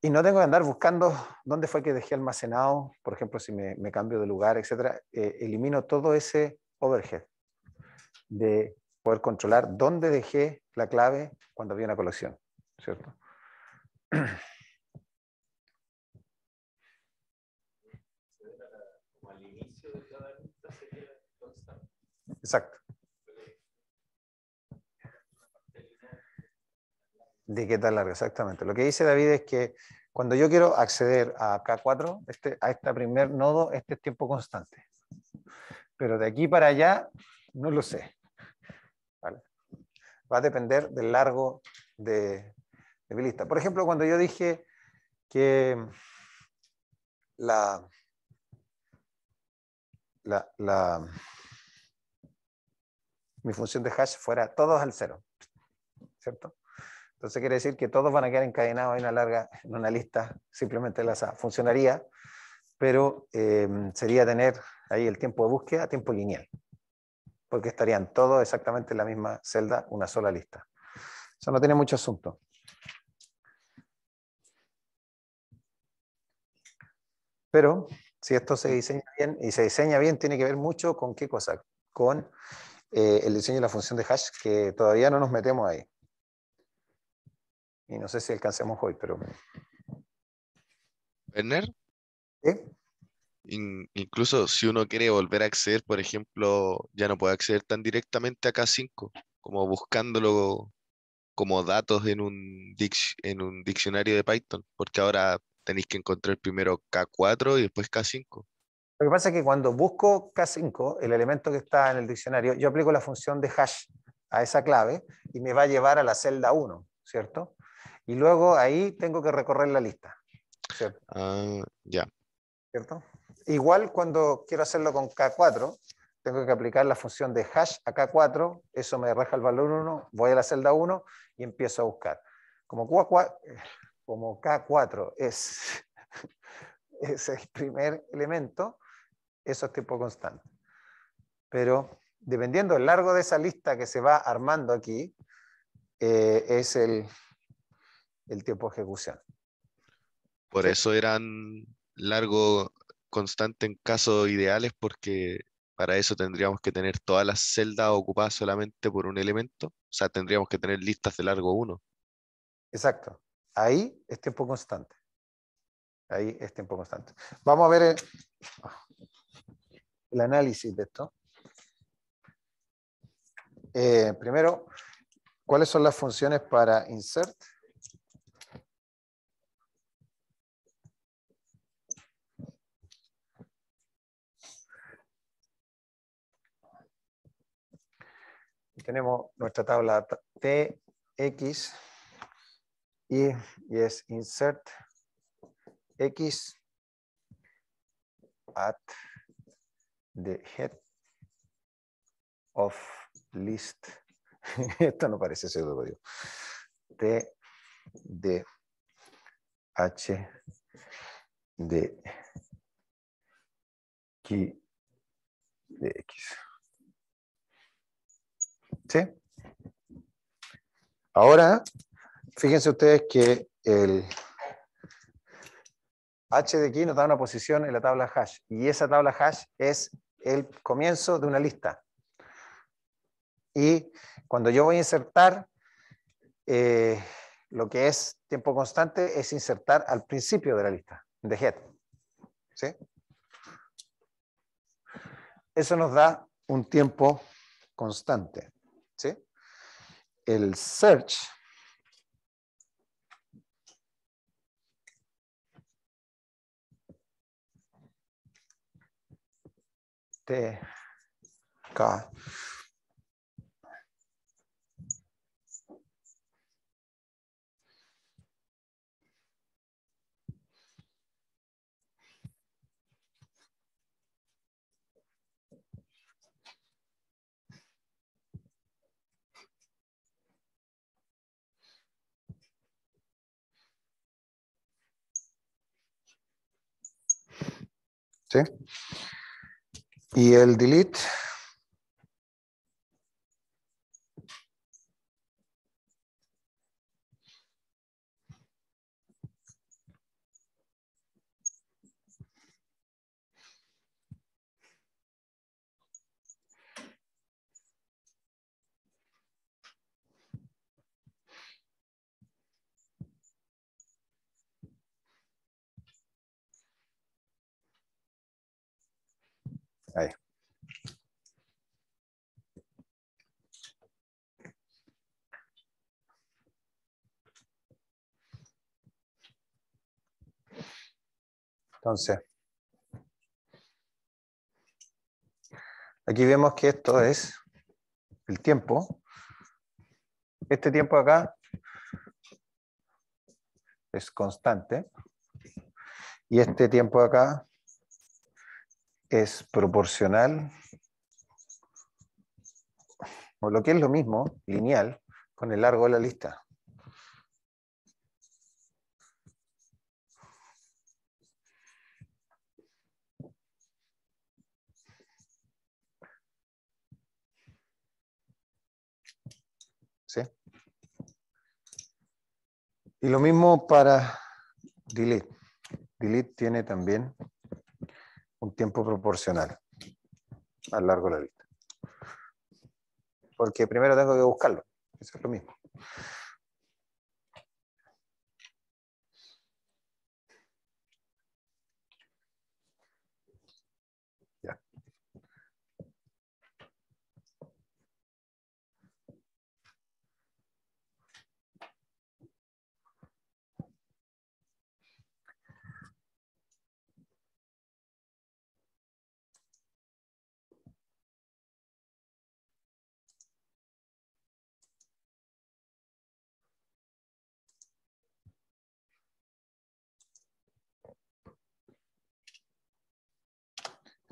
A: Y no tengo que andar buscando dónde fue que dejé almacenado, por ejemplo, si me, me cambio de lugar, etcétera. Eh, elimino todo ese overhead de poder controlar dónde dejé la clave cuando había una colección, ¿cierto?
F: Como al inicio de cada lista sería constante.
A: Exacto. De qué tan larga, exactamente. Lo que dice David es que cuando yo quiero acceder a K4, este, a este primer nodo, este es tiempo constante. Pero de aquí para allá, no lo sé. ¿Vale? Va a depender del largo de, de mi lista. Por ejemplo, cuando yo dije que la, la, la, mi función de hash fuera todos al cero, ¿cierto? Entonces quiere decir que todos van a quedar encadenados en una larga, en una lista simplemente la Funcionaría, pero eh, sería tener ahí el tiempo de búsqueda a tiempo lineal, porque estarían todos exactamente en la misma celda, una sola lista. Eso no tiene mucho asunto. Pero si esto se diseña bien, y se diseña bien, tiene que ver mucho con qué cosa, con eh, el diseño de la función de hash, que todavía no nos metemos ahí. Y no sé si alcancemos hoy, pero...
B: Werner,
A: ¿eh?
B: in- incluso si uno quiere volver a acceder, por ejemplo, ya no puede acceder tan directamente a K5, como buscándolo como datos en un, dic- en un diccionario de Python, porque ahora tenéis que encontrar primero K4 y después K5.
A: Lo que pasa es que cuando busco K5, el elemento que está en el diccionario, yo aplico la función de hash a esa clave y me va a llevar a la celda 1, ¿cierto? Y luego ahí tengo que recorrer la lista, ¿cierto?
B: Ah, ya.
A: ¿cierto? Igual cuando quiero hacerlo con K4, tengo que aplicar la función de hash a K4, eso me deja el valor 1, voy a la celda 1 y empiezo a buscar. Como, Q4 como K4 es, es el primer elemento, eso es tiempo constante. Pero dependiendo del largo de esa lista que se va armando aquí, eh, es el, el tiempo de ejecución.
B: Por
A: Sí.
B: eso eran largo constante en casos ideales, porque para eso tendríamos que tener todas las celdas ocupadas solamente por un elemento. O sea, tendríamos que tener listas de largo 1.
A: Exacto. Ahí es tiempo constante. Ahí es tiempo constante. Vamos a ver el, el análisis de esto. Eh, primero, ¿cuáles son las funciones para insert? Tenemos nuestra tabla TX y, y es insert X at the head of list. Esto no parece pseudo código. T de H de Q de X. ¿Sí? Ahora, fíjense ustedes que el h de aquí nos da una posición en la tabla hash y esa tabla hash es el comienzo de una lista. Y cuando yo voy a insertar, eh, lo que es tiempo constante es insertar al principio de la lista, de head. ¿Sí? Eso nos da un tiempo constante. El search. T K ¿Sí? Y el delete Ahí. Entonces, aquí vemos que esto es el tiempo. Este tiempo acá es constante. Y este tiempo acá es proporcional, o lo que es lo mismo, lineal, con el largo de la lista. ¿Sí? Y lo mismo para delete. Delete tiene también un tiempo proporcional a lo largo de la lista. Porque primero tengo que buscarlo. Eso es lo mismo.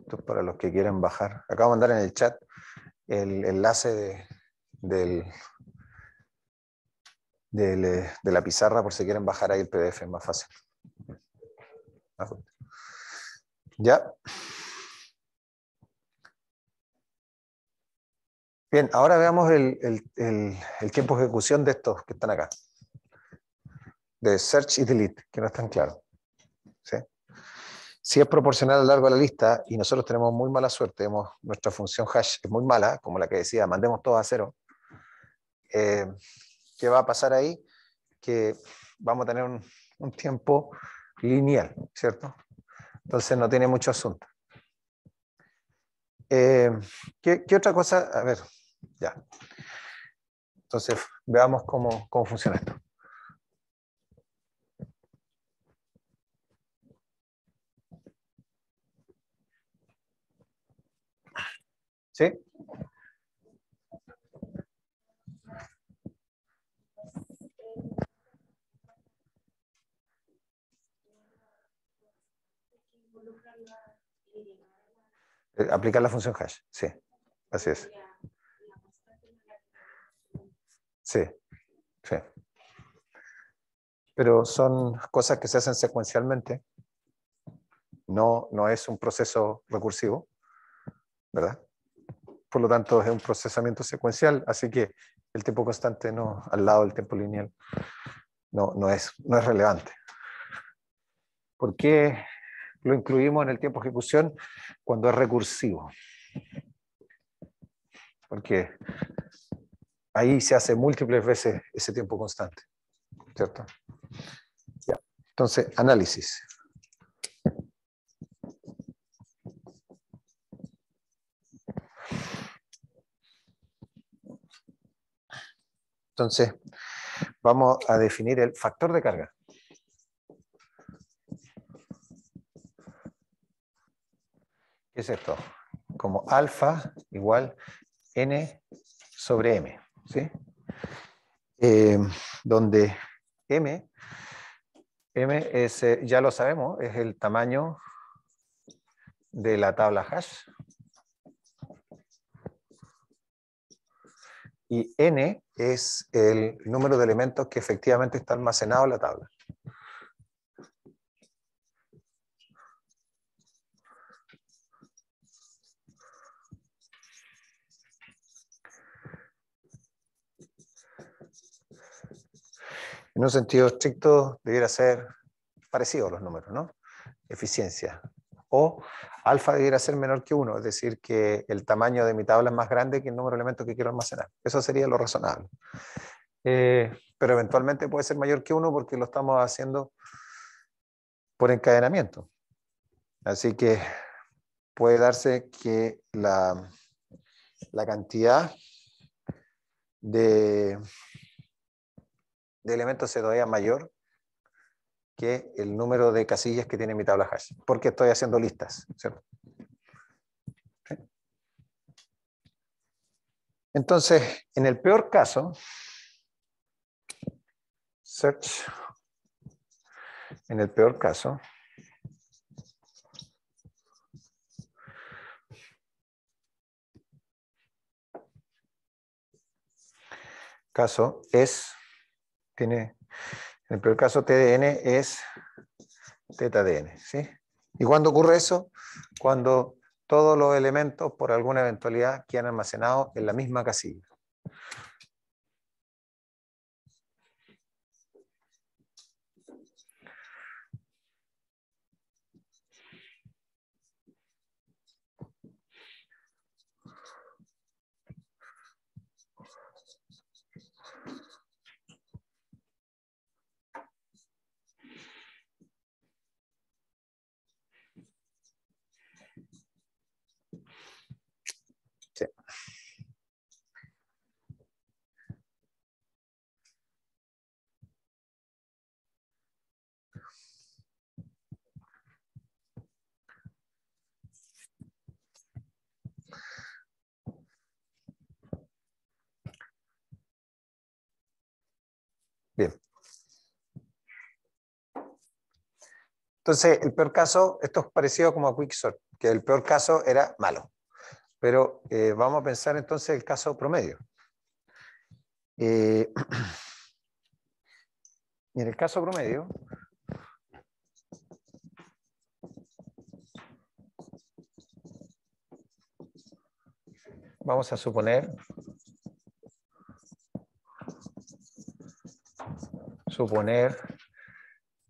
A: Es para los que quieran bajar. Acabo de mandar en el chat el enlace de, eh, la pizarra por si quieren bajar ahí el PDF, es más fácil. Ya. Bien, ahora veamos el tiempo de ejecución de estos que están acá. De search y delete, que no están claros. ¿Sí? Si es proporcional a lo largo de la lista y nosotros tenemos muy mala suerte, hemos- nuestra función hash es muy mala, como la que decía, mandemos todo a cero, eh, ¿qué va a pasar ahí? Que vamos a tener un, tiempo lineal, ¿cierto? Entonces no tiene mucho asunto. Eh, ¿qué, qué otra cosa? A ver, ya. Entonces veamos cómo, cómo funciona esto. ¿Sí? Eh, Aplicar la función hash, sí, así es. Sí, sí. Pero son cosas que se hacen secuencialmente. No, no es un proceso recursivo, ¿verdad? Por lo tanto, es un procesamiento secuencial, así que el tiempo constante no, al lado del tiempo lineal no, no, es, no es relevante. ¿Por qué lo incluimos en el tiempo de ejecución cuando es recursivo? Porque ahí se hace múltiples veces ese tiempo constante, ¿cierto? Entonces, análisis. Entonces, vamos a definir el factor de carga. ¿Qué es esto? Como alfa igual n sobre m, ¿sí? Eh, donde m, m es, eh, ya lo sabemos, es el tamaño de la tabla hash. Y n es el número de elementos que efectivamente está almacenado en la tabla. En un sentido estricto, debiera ser parecido a los números, ¿no? Eficiencia. O alfa debiera ser menor que 1, es decir, que el tamaño de mi tabla es más grande que el número de elementos que quiero almacenar. Eso sería lo razonable. Eh, pero eventualmente puede ser mayor que 1 porque lo estamos haciendo por encadenamiento. Así que puede darse que la, la cantidad de, de elementos sea todavía mayor que el número de casillas que tiene mi tabla hash, porque estoy haciendo listas. Entonces, en el peor caso, search, en el peor caso, caso es, tiene, en el peor caso TDN es tetadn, ¿sí? ¿Y cuándo ocurre eso? Cuando todos los elementos, por alguna eventualidad, quedan almacenados en la misma casilla. Sí. Bien. Entonces, el peor caso, esto es parecido como a Quicksort, que el peor caso era malo. Pero eh, vamos a pensar entonces el caso promedio. Eh, y en el caso promedio, vamos a suponer, suponer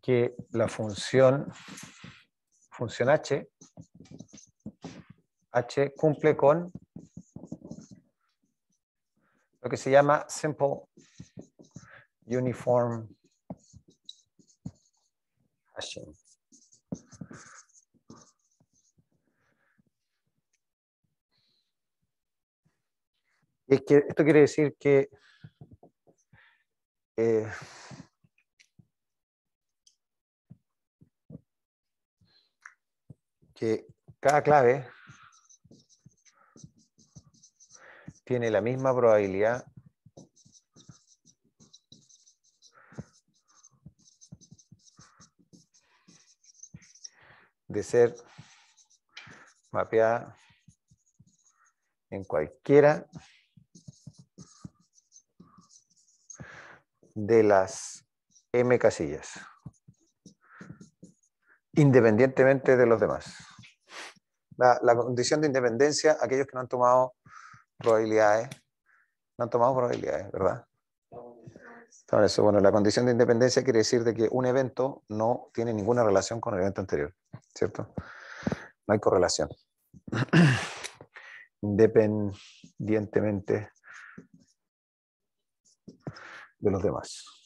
A: que la función, función h, H cumple con lo que se llama Simple Uniform Hashing. Es que esto quiere decir que eh, que cada clave tiene la misma probabilidad de ser mapeada en cualquiera de las M casillas, independientemente de los demás. La, condición de independencia, aquellos que no han tomado probabilidades. No han tomado probabilidades, ¿verdad? Entonces, bueno, la condición de independencia quiere decir de que un evento no tiene ninguna relación con el evento anterior, ¿cierto? No hay correlación. Independientemente de los demás.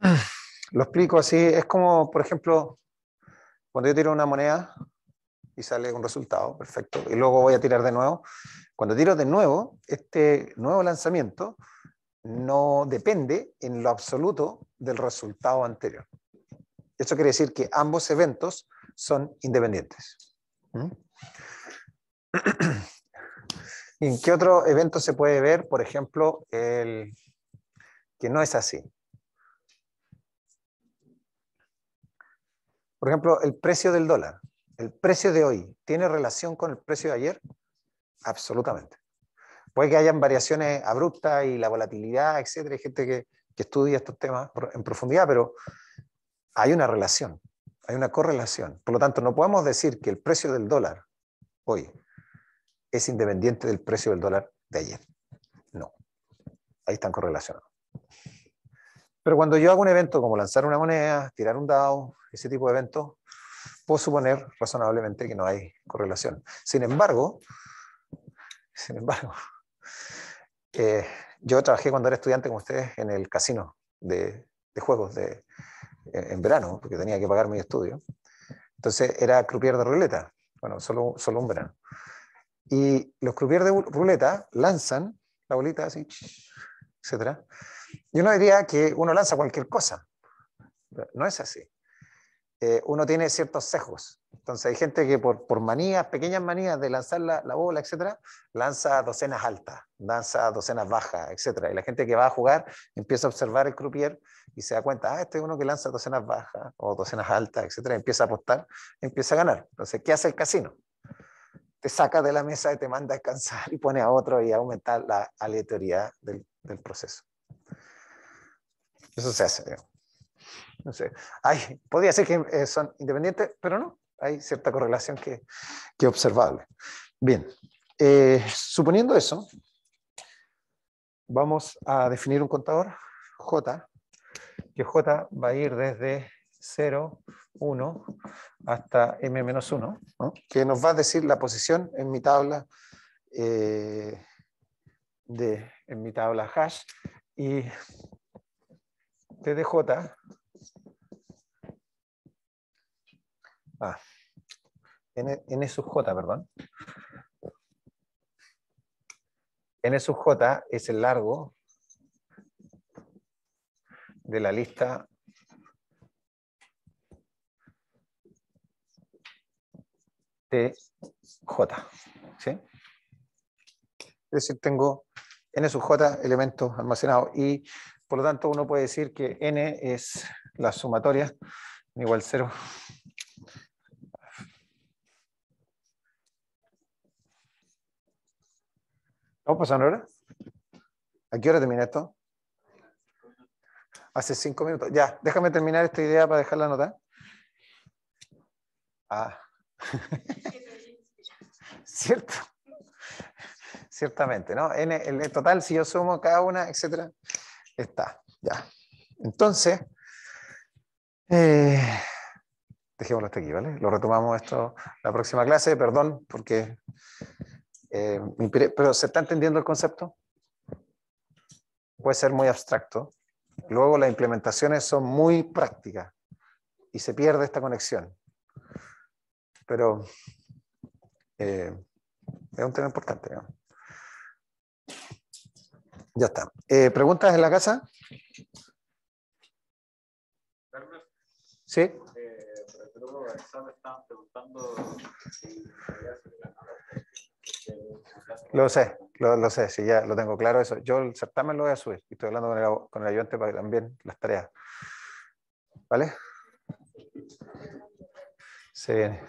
A: Lo explico así, es como, por ejemplo, cuando yo tiro una moneda y sale un resultado, perfecto, y luego voy a tirar de nuevo, cuando tiro de nuevo, este nuevo lanzamiento no depende en lo absoluto del resultado anterior. Eso quiere decir que ambos eventos son independientes. ¿Mm? ¿Y en qué otro evento se puede ver, por ejemplo, el que no es así? Por ejemplo, el precio del dólar. ¿El precio de hoy tiene relación con el precio de ayer? Absolutamente. Puede que hayan variaciones abruptas y la volatilidad, etcétera. Hay gente que, que estudia estos temas en profundidad, pero hay una relación, hay una correlación. Por lo tanto, no podemos decir que el precio del dólar hoy es independiente del precio del dólar de ayer. No. Ahí están correlacionados. Pero cuando yo hago un evento como lanzar una moneda, tirar un dado, ese tipo de eventos, puedo suponer razonablemente que no hay correlación. Sin embargo, sin embargo, eh, yo trabajé cuando era estudiante con ustedes en el casino de, de juegos de, en verano, porque tenía que pagar mi estudio. Entonces era croupier de ruleta, bueno, solo, solo un verano. Y los croupiers de ruleta lanzan la bolita así, etcétera. Y uno diría que uno lanza cualquier cosa. No es así. Eh, uno tiene ciertos sesgos. Entonces hay gente que por, por manías, pequeñas manías de lanzar la, la bola, etcétera, lanza docenas altas, lanza docenas bajas, etcétera. Y la gente que va a jugar empieza a observar el croupier y se da cuenta, ah, este es uno que lanza docenas bajas o docenas altas, etcétera, empieza a apostar, empieza a ganar. Entonces, ¿qué hace el casino? Te saca de la mesa y te manda a descansar y pone a otro y aumenta la aleatoriedad del proceso. Eso se hace. No sé. Hay, podría ser que eh, son independientes, pero no. Hay cierta correlación que, es observable. Bien. eh, suponiendo eso, vamos a definir un contador J, que J va a ir desde 0, 1 hasta m-1, ¿no? que nos va a decir la posición en mi tabla eh, de, en mi tabla hash y TDJ ah, N, N sub J, perdón. N sub J es el largo de la lista de J. ¿sí? Es decir, tengo N sub J elementos almacenados y por lo tanto uno puede decir que N es la sumatoria igual 0 ¿Estamos pasando ahora? ¿A qué hora termina esto? Hace cinco minutos. Ya, déjame terminar esta idea para dejarla anotada. Ah. Cierto. Ciertamente, ¿no? En el total, si yo sumo cada una, etcétera, está. Ya. Entonces, eh, dejémoslo hasta aquí, ¿vale? Lo retomamos esto la próxima clase. Perdón, porque. eh, pero ¿se está entendiendo el concepto? Puede ser muy abstracto. Luego las implementaciones son muy prácticas y se pierde esta conexión. Pero eh, es un tema importante. ¿no? Ya está. Eh, ¿Preguntas en la casa? Sí. Lo sé, lo, lo sé, sí, ya lo tengo claro eso. Yo el certamen lo voy a subir y estoy hablando con el, con el ayudante para que también las tareas. ¿Vale? Se viene.